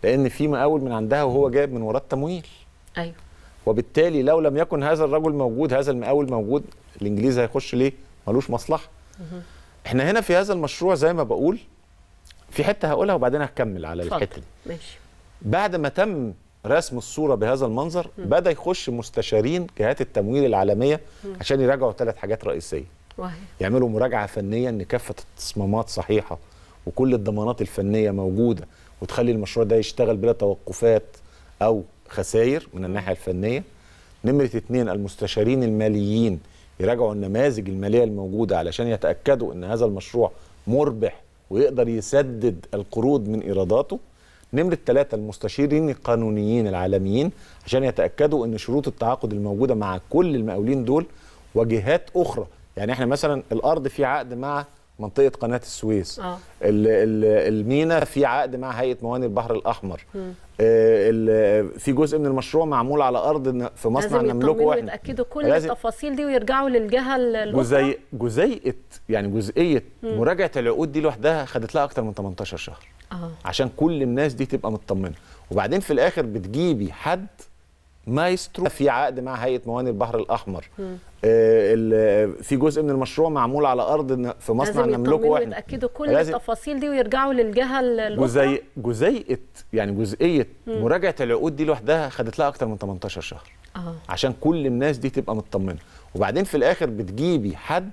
لأن في مقاول من عندها وهو جايب من وراه التمويل. أيوه. وبالتالي لو لم يكن هذا الرجل موجود هذا المقاول موجود الانجليز هيخش ليه؟ ملوش مصلحة. إحنا هنا في هذا المشروع زي ما بقول في حتة هقولها وبعدين هكمل على الحتة دي. ماشي. بعد ما تم رسم الصورة بهذا المنظر بدأ يخش مستشارين جهات التمويل العالمية عشان يراجعوا ثلاث حاجات رئيسية. وهي. يعملوا مراجعة فنية إن كافة التصميمات صحيحة وكل الضمانات الفنية موجودة وتخلي المشروع ده يشتغل بلا توقفات أو خسائر من الناحية الفنية. نمرة اتنين المستشارين الماليين يراجعوا النماذج المالية الموجودة علشان يتأكدوا إن هذا المشروع مربح ويقدر يسدد القروض من إيراداته. نمرة ثلاثة المستشارين القانونيين العالميين عشان يتأكدوا أن شروط التعاقد الموجودة مع كل المقاولين دول وجهات أخرى. يعني إحنا مثلا الأرض في عقد مع منطقة قناة السويس. ال- ال- المينا في عقد مع هيئة موانئ البحر الأحمر. آه، ال- في جزء من المشروع معمول على أرض ن- في مصنع لازم نملكه يطمنوا إحنا ويتاكدوا كل لازم- التفاصيل دي ويرجعوا للجهة ال- الأخرى؟ جزي جزيئة يعني جزئية مراجعة العقود دي لوحدها خدت لها أكتر من 18 شهر. آه. عشان كل الناس دي تبقى مطمنة. وبعدين في الآخر بتجيبي حد مايسترو. في عقد مع هيئة موانئ البحر الأحمر. آه في جزء من المشروع معمول على أرض في مصنع لازم نملكه إحنا ويتاكدوا كل لازم- التفاصيل دي ويرجعوا للجهة ال- الأخرى؟ جزي جزيئه يعني جزئية مراجعة العقود دي لوحدها خدت لها أكتر من 18 شهر. آه. عشان كل الناس دي تبقى مطمنة. وبعدين في الآخر بتجيبي حد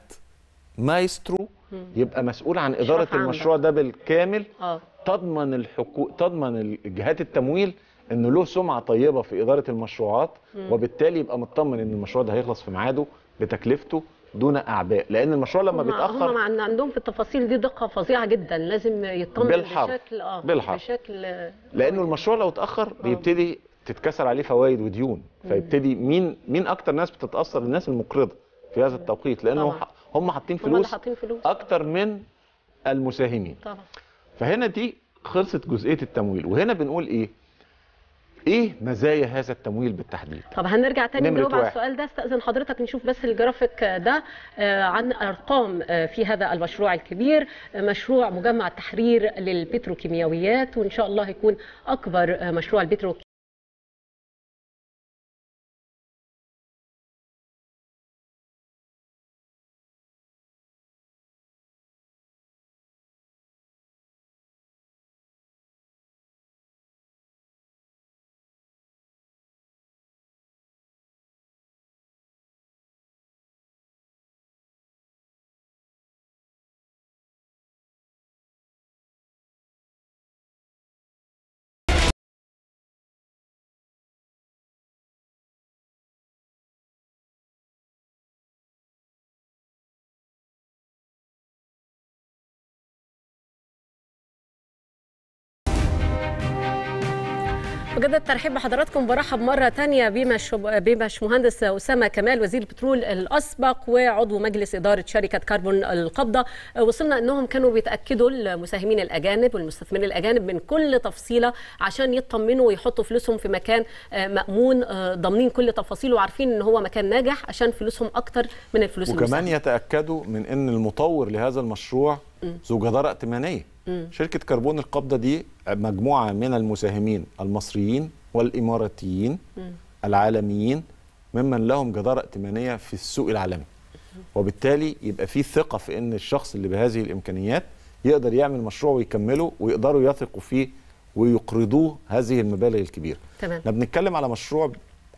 مايسترو يبقى مسؤول عن إدارة عندك. المشروع ده بالكامل. آه. تضمن الحقوق تضمن جهات التمويل إنه له سمعة طيبة في إدارة المشروعات وبالتالي يبقى مطمن إن المشروع ده هيخلص في ميعاده بتكلفته دون أعباء. لأن المشروع لما هم بيتأخر هم عن- عندهم في التفاصيل دي دقة فظيعة جدا لازم يطمن. بشكل آه بالحرف. بشكل لأنه المشروع لو اتأخر بيبتدي تتكسر عليه فوائد وديون فيبتدي مين مين أكتر ناس بتتأثر؟ الناس المقرضة في هذا التوقيت لأنه طبعا. هم حاطين فلوس فلوس. أكتر من المساهمين. طبعا. فهنا دي خلصت جزئية التمويل وهنا بنقول إيه؟ إيه مزايا هذا التمويل بالتحديد طب هنرجع تاني نجاوب على. السؤال ده استأذن حضرتك نشوف بس الجرافيك ده آه، عن أرقام آه، في هذا المشروع الكبير آه، مشروع مجمع التحرير للبتروكيماويات وإن شاء الله هيكون أكبر مشروع البترو بجد الترحيب بحضراتكم برحب مرة تانية بمش بباشمهندس أسامة كمال وزير البترول الأسبق وعضو مجلس إدارة شركة كربون القبضة. وصلنا أنهم كانوا بيتأكدوا المساهمين الأجانب والمستثمرين الأجانب من كل تفصيلة عشان يطمنوا ويحطوا فلوسهم في مكان آه، مأمون آه، ضامنين كل تفاصيله وعارفين أن هو مكان ناجح عشان فلوسهم أكتر من الفلوس وكمان المساهمة. يتأكدوا من إن المطور لهذا المشروع ذو جدارة ائتمانية. شركة كربون القبضة دي مجموعة من المساهمين المصريين والإماراتيين العالميين ممن لهم جدارة ائتمانية في السوق العالمي. وبالتالي يبقى في ثقة في إن الشخص اللي بهذه الإمكانيات يقدر يعمل مشروع ويكمله ويقدروا يثقوا فيه ويقرضوه هذه المبالغ الكبيرة. تمام. إحنا بنتكلم على مشروع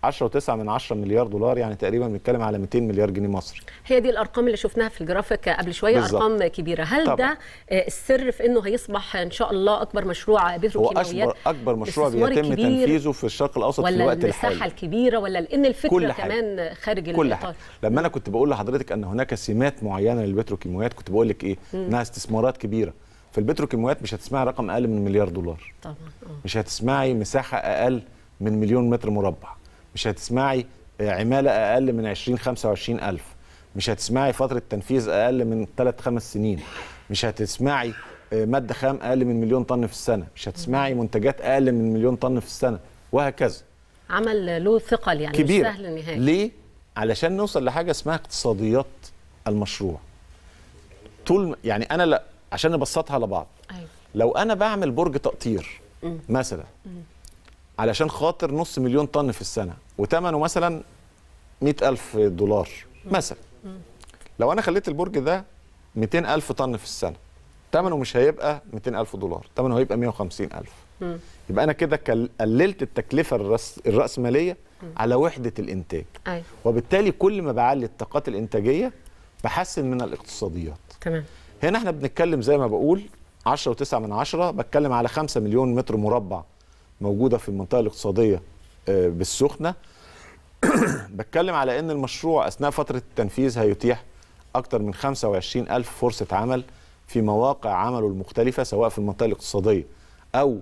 10.9 من 10 مليار دولار يعني تقريبا بنتكلم على 200 مليار جنيه مصري. هي دي الأرقام اللي شفناها في الجرافيك قبل شوية بالظبط. أرقام كبيرة. هل طبعا. ده آه، السر في إنه هيصبح إن شاء الله أكبر مشروع هو بتروكيماويات أكبر أكبر مشروع الاستثمار بيتم تنفيذه في الشرق الأوسط في ولا الوقت المساحة الحالي. الكبيرة ولا لأن الفكرة كل حاجة. كمان خارج كل الإطار؟ حاجة. لما أنا كنت بقول لحضرتك إن هناك سمات معينة للبتروكيماويات كنت بقول لك إيه؟ إنها استثمارات كبيرة. في البتروكيماويات مش هتسمعي رقم أقل من مليار دولار. طبعا آه. مش هتسمعي مساحة أقل من مليون متر مربع. مش هتسمعي عمالة أقل من 20 25 ألف. مش هتسمعي فترة تنفيذ أقل من 3 5 سنين. مش هتسمعي آه، مادة خام أقل من مليون طن في السنة. مش هتسمعي منتجات أقل من مليون طن في السنة. وهكذا. عمل له ثقل يعني كبيره مش سهل نهائي. ليه؟ علشان نوصل لحاجة اسمها اقتصاديات المشروع. طول يعني أنا لا عشان نبسطها لبعض. أيوة. لو أنا بعمل برج تقطير مثلا علشان خاطر نص مليون طن في السنة وثمنه مثلا مئة ألف دولار مثلا. لو أنا خليت البرج ده 200 ألف طن في السنة ثمنه مش هيبقى 200 ألف دولار ثمنه هيبقى 150 ألف. يبقى أنا كده قللت التكلفة الرأس الرأسمالية على وحدة الإنتاج. أيوه. وبالتالي كل ما بعلي الطاقات الإنتاجية بحسن من الاقتصاديات. تمام. هنا إحنا بنتكلم زي ما بقول 10 و9 من عشرة بتكلم على 5 مليون متر مربع موجودة في المنطقة الاقتصادية آه، بالسخنة. بتكلم على إن المشروع أثناء فترة التنفيذ هيتيح أكثر من 25 ألف فرصة عمل في مواقع عمله المختلفة سواء في المنطقة الاقتصادية أو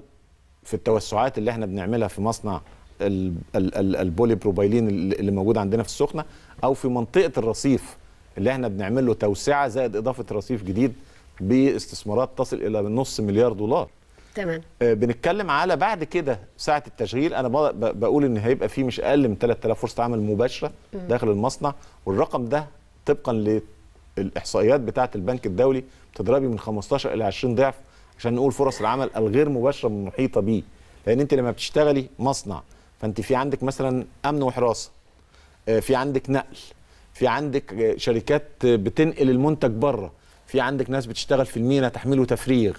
في التوسعات اللي إحنا بنعملها في مصنع ال- ال- ال- البولي بروبايلين اللي موجود عندنا في السخنة أو في منطقة الرصيف اللي إحنا بنعمل له توسعة زائد إضافة رصيف جديد باستثمارات تصل إلى نص مليار دولار. تمام. آه، بنتكلم على بعد كده ساعة التشغيل أنا بقول إن هيبقى في مش أقل من 3000 فرصة عمل مباشرة داخل المصنع والرقم ده طبقا للإحصائيات بتاعة البنك الدولي بتضربي من 15 إلى 20 ضعف عشان نقول فرص العمل الغير مباشرة محيطة بيه. لأن أنت لما بتشتغلي مصنع فأنت في عندك مثلا أمن وحراسة آه، في عندك نقل في عندك آه، شركات بتنقل المنتج بره في عندك ناس بتشتغل في المينا تحميل وتفريغ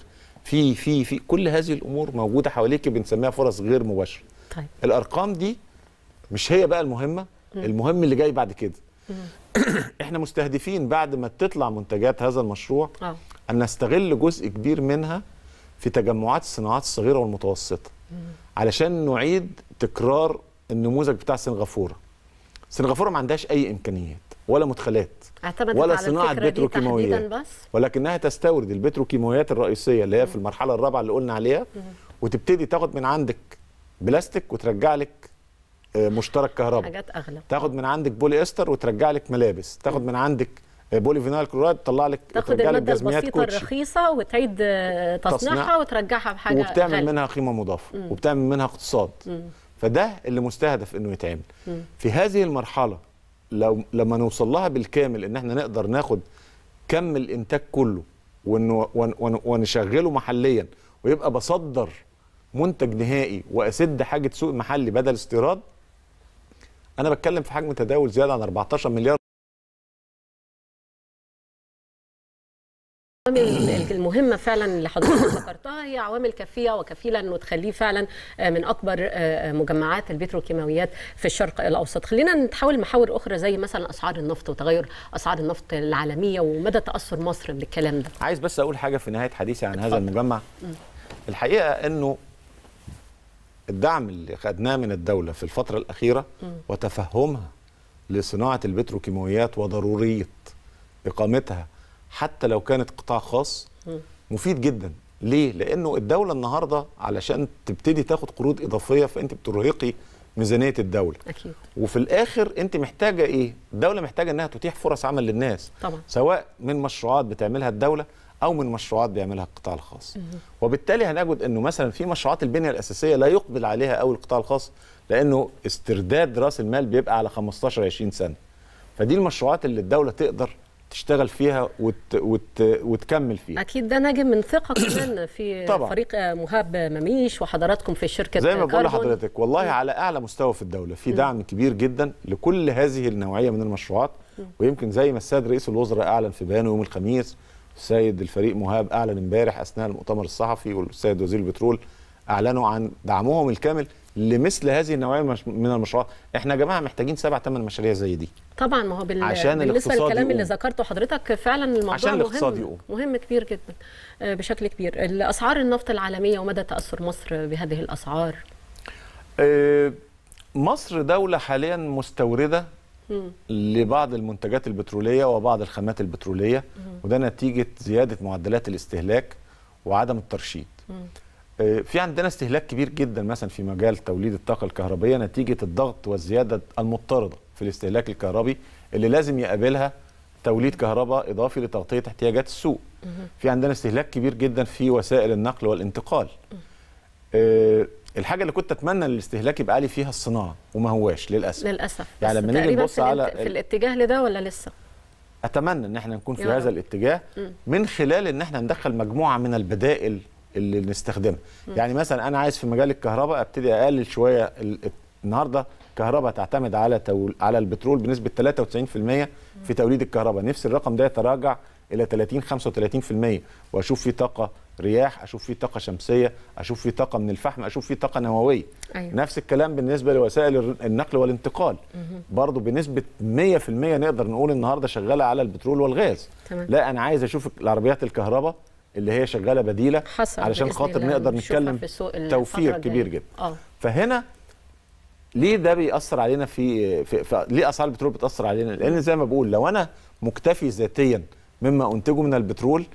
في في في كل هذه الأمور موجودة حواليك بنسميها فرص غير مباشرة. طيب. الأرقام دي مش هي بقى المهمة؟ المهم اللي جاي بعد كده. إحنا مستهدفين بعد ما تطلع منتجات هذا المشروع آه. أن نستغل جزء كبير منها في تجمعات الصناعات الصغيرة والمتوسطة. علشان نعيد تكرار النموذج بتاع سنغافورة. سنغافورة ما عندهاش أي إمكانيات. ولا مدخلات ولا دي بتروكيماويات. ولكنها تستورد البتروكيماويات الرئيسية اللي هي في المرحلة الرابعة اللي قلنا عليها وتبتدي تاخد من عندك بلاستيك وترجع لك آه، مشترك كهرباء. حاجات أغلى. تاخد من عندك بولي استر وترجع لك ملابس. تاخد من عندك آه، polyvinyl chloride تطلع لك تاخد المادة البسيطة الرخيصة وتعيد آه، تصنيعها تصنيع. وترجعها بحاجة وبتعمل غالية. منها قيمة مضافة وبتعمل منها اقتصاد. فده اللي مستهدف إنه يتعمل. في هذه المرحلة لو لما نوصل لها بالكامل إن إحنا نقدر ناخد كم الإنتاج كله ون ون ون ونشغله محليا ويبقى بصدر منتج نهائي وأسد حاجة سوق محلي بدل استيراد أنا بتكلم في حجم تداول زيادة عن 14 مليار العوامل المهمة فعلا اللي حضرتك ذكرتها هي عوامل كافية وكفيلة إنه تخليه فعلا آه، من أكبر آه، مجمعات البتروكيماويات في الشرق الأوسط. خلينا نتحول محاور أخرى زي مثلا أسعار النفط وتغير أسعار النفط العالمية ومدى تأثر مصر بالكلام ده. عايز بس أقول حاجة في نهاية حديثي عن هذا المجمع. الحقيقة إنه الدعم اللي خدناه من الدولة في الفترة الأخيرة وتفهمها لصناعة البتروكيماويات وضرورية إقامتها حتى لو كانت قطاع خاص مفيد جدا. ليه؟ لأنه الدولة النهارده علشان تبتدي تاخد قروض إضافية فأنت بترهقي ميزانية الدولة. أكيد. وفي الآخر أنت محتاجة إيه؟ الدولة محتاجة إنها تتيح فرص عمل للناس طبعا. سواء من مشروعات بتعملها الدولة أو من مشروعات بيعملها القطاع الخاص. وبالتالي هنجد إنه مثلا في مشروعات البنية الأساسية لا يقبل عليها قوي القطاع الخاص لأنه استرداد رأس المال بيبقى على 15 20 سنة. فدي المشروعات اللي الدولة تقدر تشتغل فيها وت... وت... وتكمل فيها. أكيد ده ناجم من ثقة كمان في طبعا. فريق مهاب مميش وحضراتكم في شركة زي ما بقول. لحضرتك والله على أعلى مستوى في الدولة. في دعم كبير جدا لكل هذه النوعية من المشروعات. ويمكن زي ما السيد رئيس الوزراء أعلن في بيانه يوم الخميس السيد الفريق مهاب أعلن امبارح أثناء المؤتمر الصحفي والسيد وزير البترول أعلنوا عن دعمهم الكامل. لمثل هذه النوعية من المشروعات. إحنا يا جماعة محتاجين سبع ثمان مشاريع زي دي. طبعا ما هو بال... عشان بالنسبة للكلام اللي. ذكرته حضرتك فعلا الموضوع عشان الاقتصاد مهم يقوم. مهم كبير جدا آه، بشكل كبير. اسعار النفط العالمية ومدى تأثر مصر بهذه الأسعار؟ آه، مصر دولة حاليا مستوردة لبعض المنتجات البترولية وبعض الخامات البترولية وده نتيجة زيادة معدلات الاستهلاك وعدم الترشيد. في عندنا استهلاك كبير جدا مثلا في مجال توليد الطاقة الكهربية نتيجة الضغط والزيادة المضطردة في الاستهلاك الكهربي اللي لازم يقابلها توليد كهرباء إضافي لتغطية احتياجات السوق. في عندنا استهلاك كبير جدا في وسائل النقل والانتقال. آه، الحاجة اللي كنت أتمنى إن الاستهلاك يبقى عالي فيها الصناعة وما هواش للأسف. للأسف. يعني لما نيجي نبص على في ال- الاتجاه لده ولا لسه؟ أتمنى إن إحنا نكون في هذا. الاتجاه. من خلال إن إحنا ندخل مجموعة من البدائل اللي نستخدمها يعني مثلا أنا عايز في مجال الكهرباء أبتدي أقلل شوية ال- النهارده كهرباء تعتمد على تول... على البترول بنسبة 93% في توليد الكهرباء. نفس الرقم ده يتراجع إلى 30 35% وأشوف فيه طاقة رياح أشوف فيه طاقة شمسية أشوف فيه طاقة من الفحم أشوف فيه طاقة نووية. أيوة. نفس الكلام بالنسبة لوسائل النقل والانتقال. برضه بنسبة 100% نقدر نقول النهارده شغالة على البترول والغاز. تمام. لا أنا عايز أشوف العربيات الكهرباء اللي هي شغالة بديلة حسب علشان خاطر نقدر نتكلم توفير. كبير جدا آه فهنا ليه ده بيأثر علينا في, في, في ليه أسعار البترول بتأثر علينا؟ لأن زي ما بقول لو أنا مكتفي ذاتيا مما أنتجه من البترول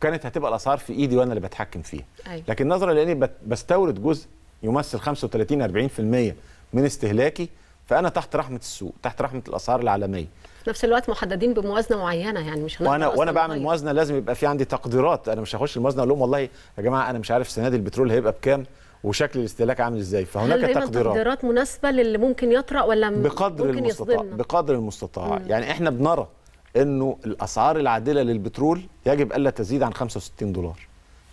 كانت هتبقى الأسعار في إيدي وأنا اللي بتحكم فيها. أيوة. لكن نظرا لأني بستورد جزء يمثل 35 40% من استهلاكي فأنا تحت رحمة السوق، تحت رحمة الأسعار العالمية. في نفس الوقت محددين بموازنة معينة يعني مش وأنا وأنا بعمل. موازنة لازم يبقى في عندي تقديرات. أنا مش هخش الموازنة أقول لهم والله يا جماعة أنا مش عارف السنة دي البترول هيبقى بكام وشكل الاستهلاك عامل إزاي. فهناك هل تقديرات. تقديرات مناسبة للي ممكن يطرأ ولا بقدر ممكن المستطاع يصدمنا؟ بقدر المستطاع. يعني إحنا بنرى إنه الأسعار العادلة للبترول يجب ألا تزيد عن 65 دولار.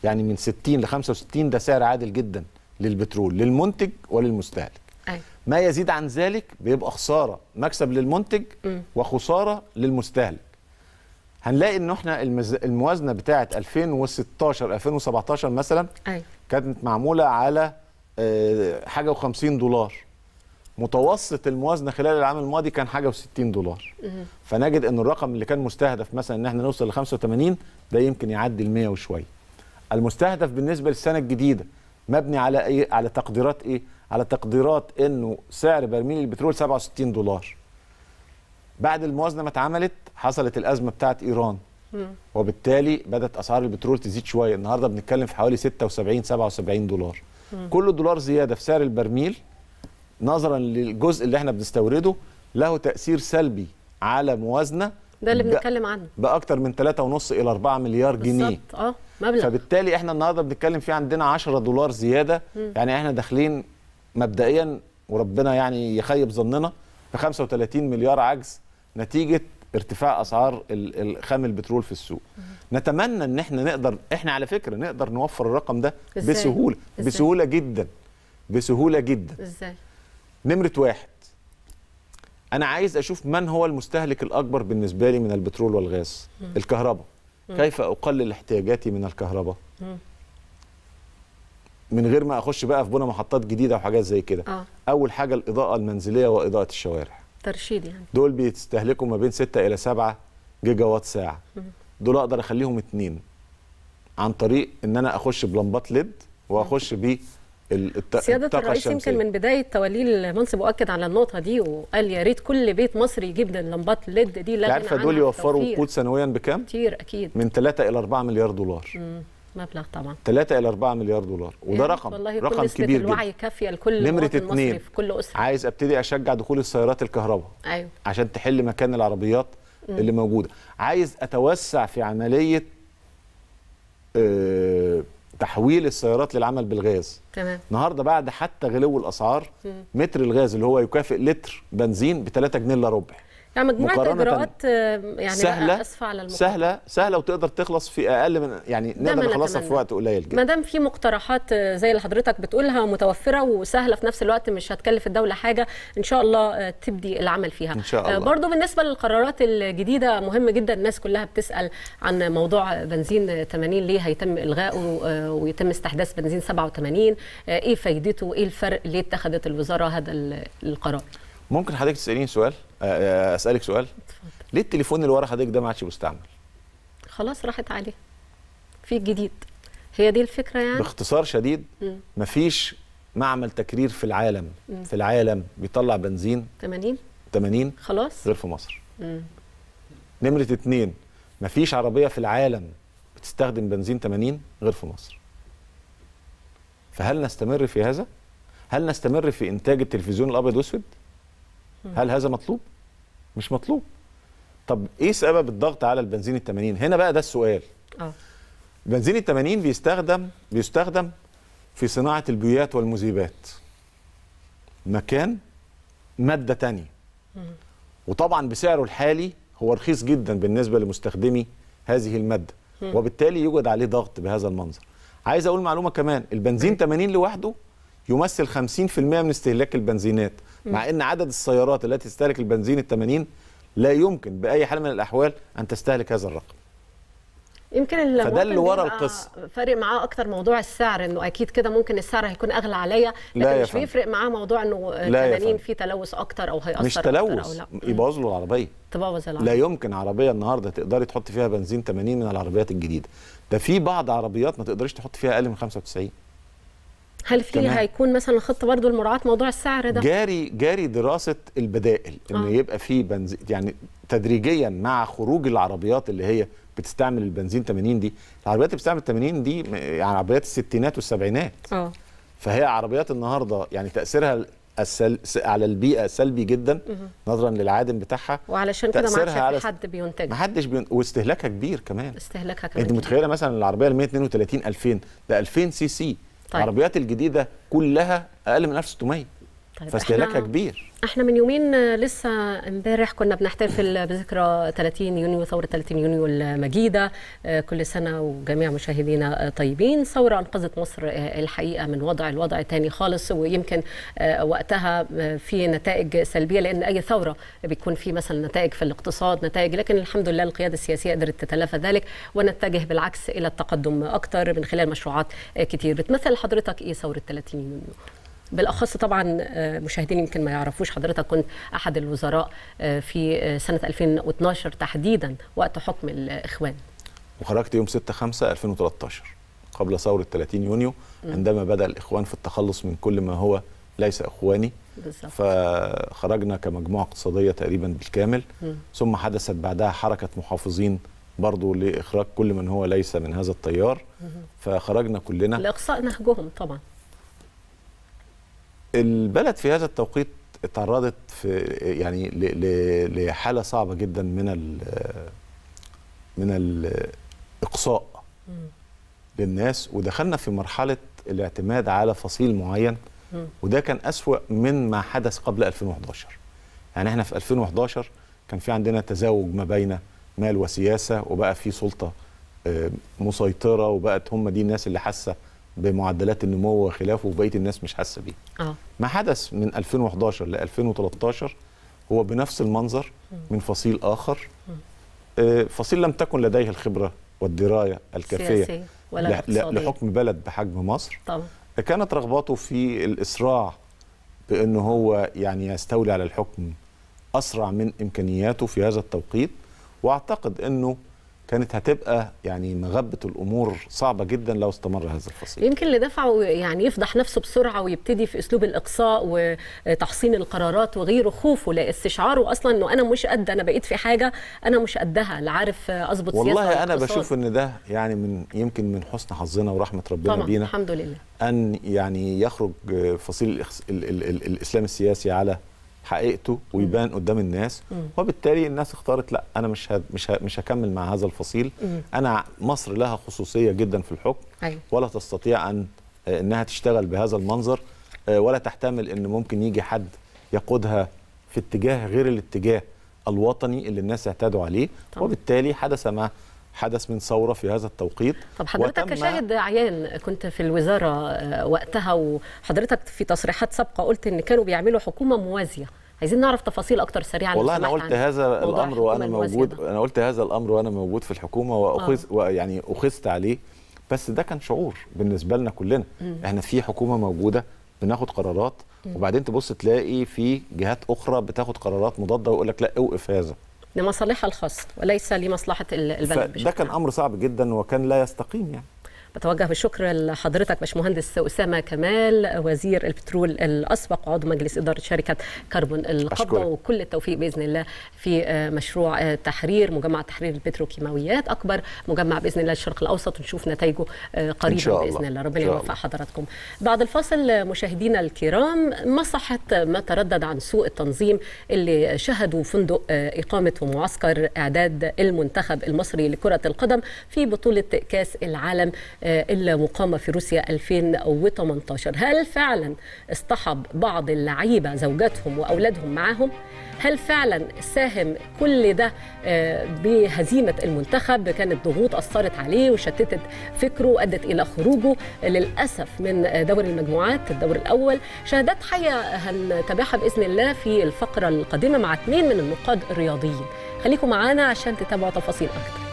يعني من 60 ل 65 ده سعر عادل جدا للبترول للمنتج وللمستهلك. أيوة. ما يزيد عن ذلك بيبقى خسارة مكسب للمنتج مم. وخسارة للمستهلك. هنلاقي إن إحنا المز... الموازنة بتاعه 2016 2017 مثلا أيوه كانت معمولة على آه، حاجة و50 دولار. متوسط الموازنة خلال العام الماضي كان حاجة و60 دولار. فنجد إن الرقم اللي كان مستهدف مثلا إن إحنا نوصل ل 85 ده يمكن يعدي ال 100 وشوية. المستهدف بالنسبة للسنة الجديدة مبني على إيه؟ على تقديرات إيه؟ على تقديرات إنه سعر برميل البترول 67 دولار. بعد الموازنة ما اتعملت حصلت الأزمة بتاعت إيران. وبالتالي بدأت أسعار البترول تزيد شوية. النهارده بنتكلم في حوالي 76 77 دولار. كل دولار زيادة في سعر البرميل نظرا للجزء اللي إحنا بنستورده له تأثير سلبي على موازنة ده اللي بنتكلم عنه. بأكتر من 3.5 إلى 4 مليار جنيه. بالظبط آه. مبلغ. فبالتالي إحنا النهارده بنتكلم في عندنا 10 دولار زيادة. يعني إحنا داخلين مبدئيا وربنا يعني يخيب ظننا ب 35 مليار عجز نتيجة ارتفاع أسعار خام البترول في السوق. نتمنى إن إحنا نقدر إحنا على فكرة نقدر نوفر الرقم ده إزاي؟ بسهولة إزاي؟ بسهولة جدا بسهولة جدا. إزاي؟ نمرة واحد أنا عايز أشوف من هو المستهلك الأكبر بالنسبة لي من البترول والغاز؟ الكهرباء. كيف أقلل احتياجاتي من الكهرباء؟ من غير ما أخش بقى في بنى محطات جديدة وحاجات زي كده. آه. أول حاجة الإضاءة المنزلية وإضاءة الشوارع. ترشيد يعني. دول بيستهلكوا ما بين 6 إلى 7 جيجا وات ساعة دول أقدر أخليهم اتنين. عن طريق إن أنا أخش بلمبات LED وأخش بيه الت- سيادة الرئيس. يمكن من بداية توليه المنصب أكد على النقطة دي وقال يا ريت كل بيت مصري يجيب لمبات ليد دي لا عارفة دول يوفروا. وقود سنويا بكام؟ كتير أكيد من 3 إلى 4 مليار دولار مم. مبلغ طبعا 3 إلى 4 مليار دولار وده يعني رقم والله كل رقم نسبة كبير جدا الوعي كافية لكل نمرة اتنين. في كل أسرة عايز أبتدي أشجع دخول السيارات الكهرباء أيوه عشان تحل مكان العربيات اللي موجودة عايز أتوسع في عملية آه، تحويل السيارات للعمل بالغاز. تمام. النهارده بعد حتى غلو الأسعار متر الغاز اللي هو يكافئ لتر بنزين ب 3 جنيه إلا ربع. يعني مجموعة مقارنة إجراءات آه، يعني سهلة بقى أسفة على المقاطعة سهلة سهلة وتقدر تخلص في أقل من يعني نقدر نخلصها. في وقت قليل جدا ما دام في مقترحات آه، زي اللي حضرتك بتقولها متوفرة وسهلة في نفس الوقت مش هتكلف الدولة حاجة إن شاء الله آه، تبدي العمل فيها إن شاء الله. برضو بالنسبة للقرارات الجديدة مهم جدا الناس كلها بتسأل عن موضوع بنزين 80 ليه هيتم إلغائه ويتم استحداث بنزين 87 آه، إيه فايدته إيه الفرق ليه اتخذت الوزارة هذا ال- القرار ممكن حضرتك تسأليني سؤال؟ آه، آه، أسألك سؤال؟ ليه التليفون اللي ورا حضرتك ده ما عادش مستعمل خلاص راحت عليه. في جديد. هي دي الفكرة يعني؟ باختصار شديد مفيش معمل تكرير في العالم. في العالم بيطلع بنزين. 80 80 خلاص. غير في مصر. نمرة اتنين مفيش عربية في العالم بتستخدم بنزين 80 غير في مصر. فهل نستمر في هذا؟ هل نستمر في إنتاج التلفزيون الأبيض وأسود؟ هل هذا مطلوب؟ مش مطلوب. طب إيه سبب الضغط على البنزين ال 80 هنا بقى ده السؤال. آه. بنزين ال 80 بيستخدم بيستخدم في صناعة البويات والمذيبات. مكان مادة تانية. وطبعا بسعره الحالي هو رخيص جدا بالنسبة لمستخدمي هذه المادة. وبالتالي يوجد عليه ضغط بهذا المنظر. عايز أقول معلومة كمان البنزين 80 لوحده يمثل 50% من استهلاك البنزينات مع إن عدد السيارات التي تستهلك البنزين ال 80 لا يمكن بأي حال من الأحوال أن تستهلك هذا الرقم. يمكن المواطن اللي ورا القصة. فارق معاه أكتر موضوع السعر إنه أكيد كده ممكن السعر هيكون أغلى عليا لا لكن مش. بيفرق معاه موضوع إنه لا يا 80 فندم. في تلوث أكتر أو هيأثر مش تلوث لا. يبوظ له العربية. تبوظ لا العربية يمكن عربية النهارده تقدري تحط فيها بنزين 80 من العربيات الجديدة. ده في بعض عربيات ما تقدريش تحط فيها أقل من 95 هل في. هيكون مثلا خطه برضو لمراعاة موضوع السعر ده؟ جاري جاري دراسة البدائل إن آه. يبقى في بنزين يعني تدريجيا مع خروج العربيات اللي هي بتستعمل البنزين 80 دي العربيات اللي بتستعمل 80 دي يعني عربيات الستينات والسبعينات. آه. فهي عربيات النهارده يعني تأثيرها السل... على البيئة سلبي جدا نظرا للعادم بتاعها. وعلشان كده ما عادش على- حد بينتج ما حدش بين... واستهلاكها كبير كمان. استهلاكها كمان أنت متخيلة مثلا العربية ال 132 2000 ده 2000 CC. طيب. العربيات الجديدة كلها أقل من 1600 طيب فاستهلاكها كبير. إحنا من يومين لسه امبارح كنا بنحتفل بذكرى 30 يونيو ثورة 30 يونيو المجيدة. آه، كل سنة وجميع مشاهدينا طيبين. ثورة أنقذت مصر آه، الحقيقة من وضع الوضع تاني خالص ويمكن آه، وقتها في نتائج سلبية لأن أي ثورة بيكون في مثلا نتائج في الاقتصاد نتائج لكن الحمد لله القيادة السياسية قدرت تتلافى ذلك ونتجه بالعكس إلى التقدم أكتر من خلال مشروعات كتير. بتمثل حضرتك إيه ثورة 30 يونيو؟ بالأخص طبعا آه، مشاهدين يمكن ما يعرفوش حضرتك كنت أحد الوزراء آه، في آه، سنة 2012 تحديدا وقت حكم الإخوان. وخرجت يوم 6 5 2013 قبل ثورة 30 يونيو عندما بدأ الإخوان في التخلص من كل ما هو ليس إخواني. بالظبط. فخرجنا كمجموعة اقتصادية تقريبا بالكامل. مم. ثم حدثت بعدها حركة محافظين برضو لإخراج كل من هو ليس من هذا التيار. فخرجنا كلنا. لاقصاء نهجهم طبعا. البلد في هذا التوقيت تعرضت في يعني لحالة صعبة جدا من ال من الإقصاء للناس ودخلنا في مرحلة الاعتماد على فصيل معين. وده كان أسوأ من ما حدث قبل 2011 يعني إحنا في 2011 كان في عندنا تزاوج ما بين مال وسياسة وبقى في سلطة آه، مسيطرة وبقت هم دي الناس اللي حاسة بمعدلات النمو وخلافه وبقية الناس مش حاسة بيه. آه. ما حدث من 2011 ل 2013 هو بنفس المنظر من فصيل آخر. آه، فصيل لم تكن لديه الخبرة والدراية الكافية ولا لحكم بلد بحجم مصر. طبعا. كانت رغبته في الإسراع بأنه هو يعني يستولي على الحكم أسرع من إمكانياته في هذا التوقيت. وأعتقد أنه كانت هتبقى يعني مغبه الأمور صعبة جدا لو استمر هذا الفصيل يمكن اللي دفعه يعني يفضح نفسه بسرعة ويبتدي في أسلوب الإقصاء وتحصين القرارات وغيره خوفه لاستشعاره أصلا إنه أنا مش قد أنا بقيت في حاجة أنا مش قدها لا عارف أظبط سياسة والله اقتصاد. بشوف إن ده يعني من يمكن من حسن حظنا ورحمة ربنا طبعا بينا الحمد لله أن يعني يخرج فصيل الإخس- ال ال ال الإسلام السياسي على حقيقته ويبان قدام الناس مم. وبالتالي الناس اختارت لا أنا مش ه- مش ه- مش هكمل مع هذا الفصيل مم. أنا مصر لها خصوصية جدا في الحكم أيوه ولا تستطيع أن آه، إنها تشتغل بهذا المنظر آه، ولا تحتمل إن ممكن يجي حد يقودها في اتجاه غير الاتجاه الوطني اللي الناس اعتادوا عليه طبعا. وبالتالي حدث ما حدث من ثورة في هذا التوقيت. طب حضرتك كشاهد عيان كنت في الوزارة آه، وقتها وحضرتك في تصريحات سابقة قلت إن كانوا بيعملوا حكومة موازية. عايزين نعرف تفاصيل أكتر سريعا والله أنا قلت هذا الأمر وأنا موجود ده. أنا قلت هذا الأمر وأنا موجود في الحكومة وأخذ ويعني أخذت عليه. بس ده كان شعور بالنسبة لنا كلنا. إحنا في حكومة موجودة بناخد قرارات وبعدين تبص تلاقي في جهات أخرى بتاخد قرارات مضادة ويقول لك لا اوقف هذا. لمصالحها الخاصة وليس لمصلحة ال- البلد بشكل كان. أمر صعب جدا وكان لا يستقيم يعني بتوجه بالشكر لحضرتك باشمهندس أسامة كمال وزير البترول الأسبق وعضو مجلس إدارة شركة كربون القبضة. وكل التوفيق بإذن الله في آه، مشروع آه، تحرير مجمع تحرير البتروكيماويات أكبر مجمع بإذن الله الشرق الأوسط ونشوف نتائجه آه، قريبا. بإذن الله ربنا يوفق. حضراتكم بعد الفاصل مشاهدينا الكرام مصحت ما تردد عن سوء التنظيم اللي شهدوا فندق إقامة ومعسكر إعداد المنتخب المصري لكرة القدم في بطولة كأس العالم آه، المقامه في روسيا 2018 هل فعلا اصطحب بعض اللعيبة زوجاتهم وأولادهم معاهم هل فعلا ساهم كل ده آه، بهزيمة المنتخب؟ كانت ضغوط أثرت عليه وشتتت فكره وأدت إلى خروجه. للأسف من دوري المجموعات الدور الأول. شهادات حية هنتابعها بإذن الله في الفقرة القادمة مع اثنين من النقاد الرياضيين. خليكم معانا عشان تتابعوا تفاصيل أكتر.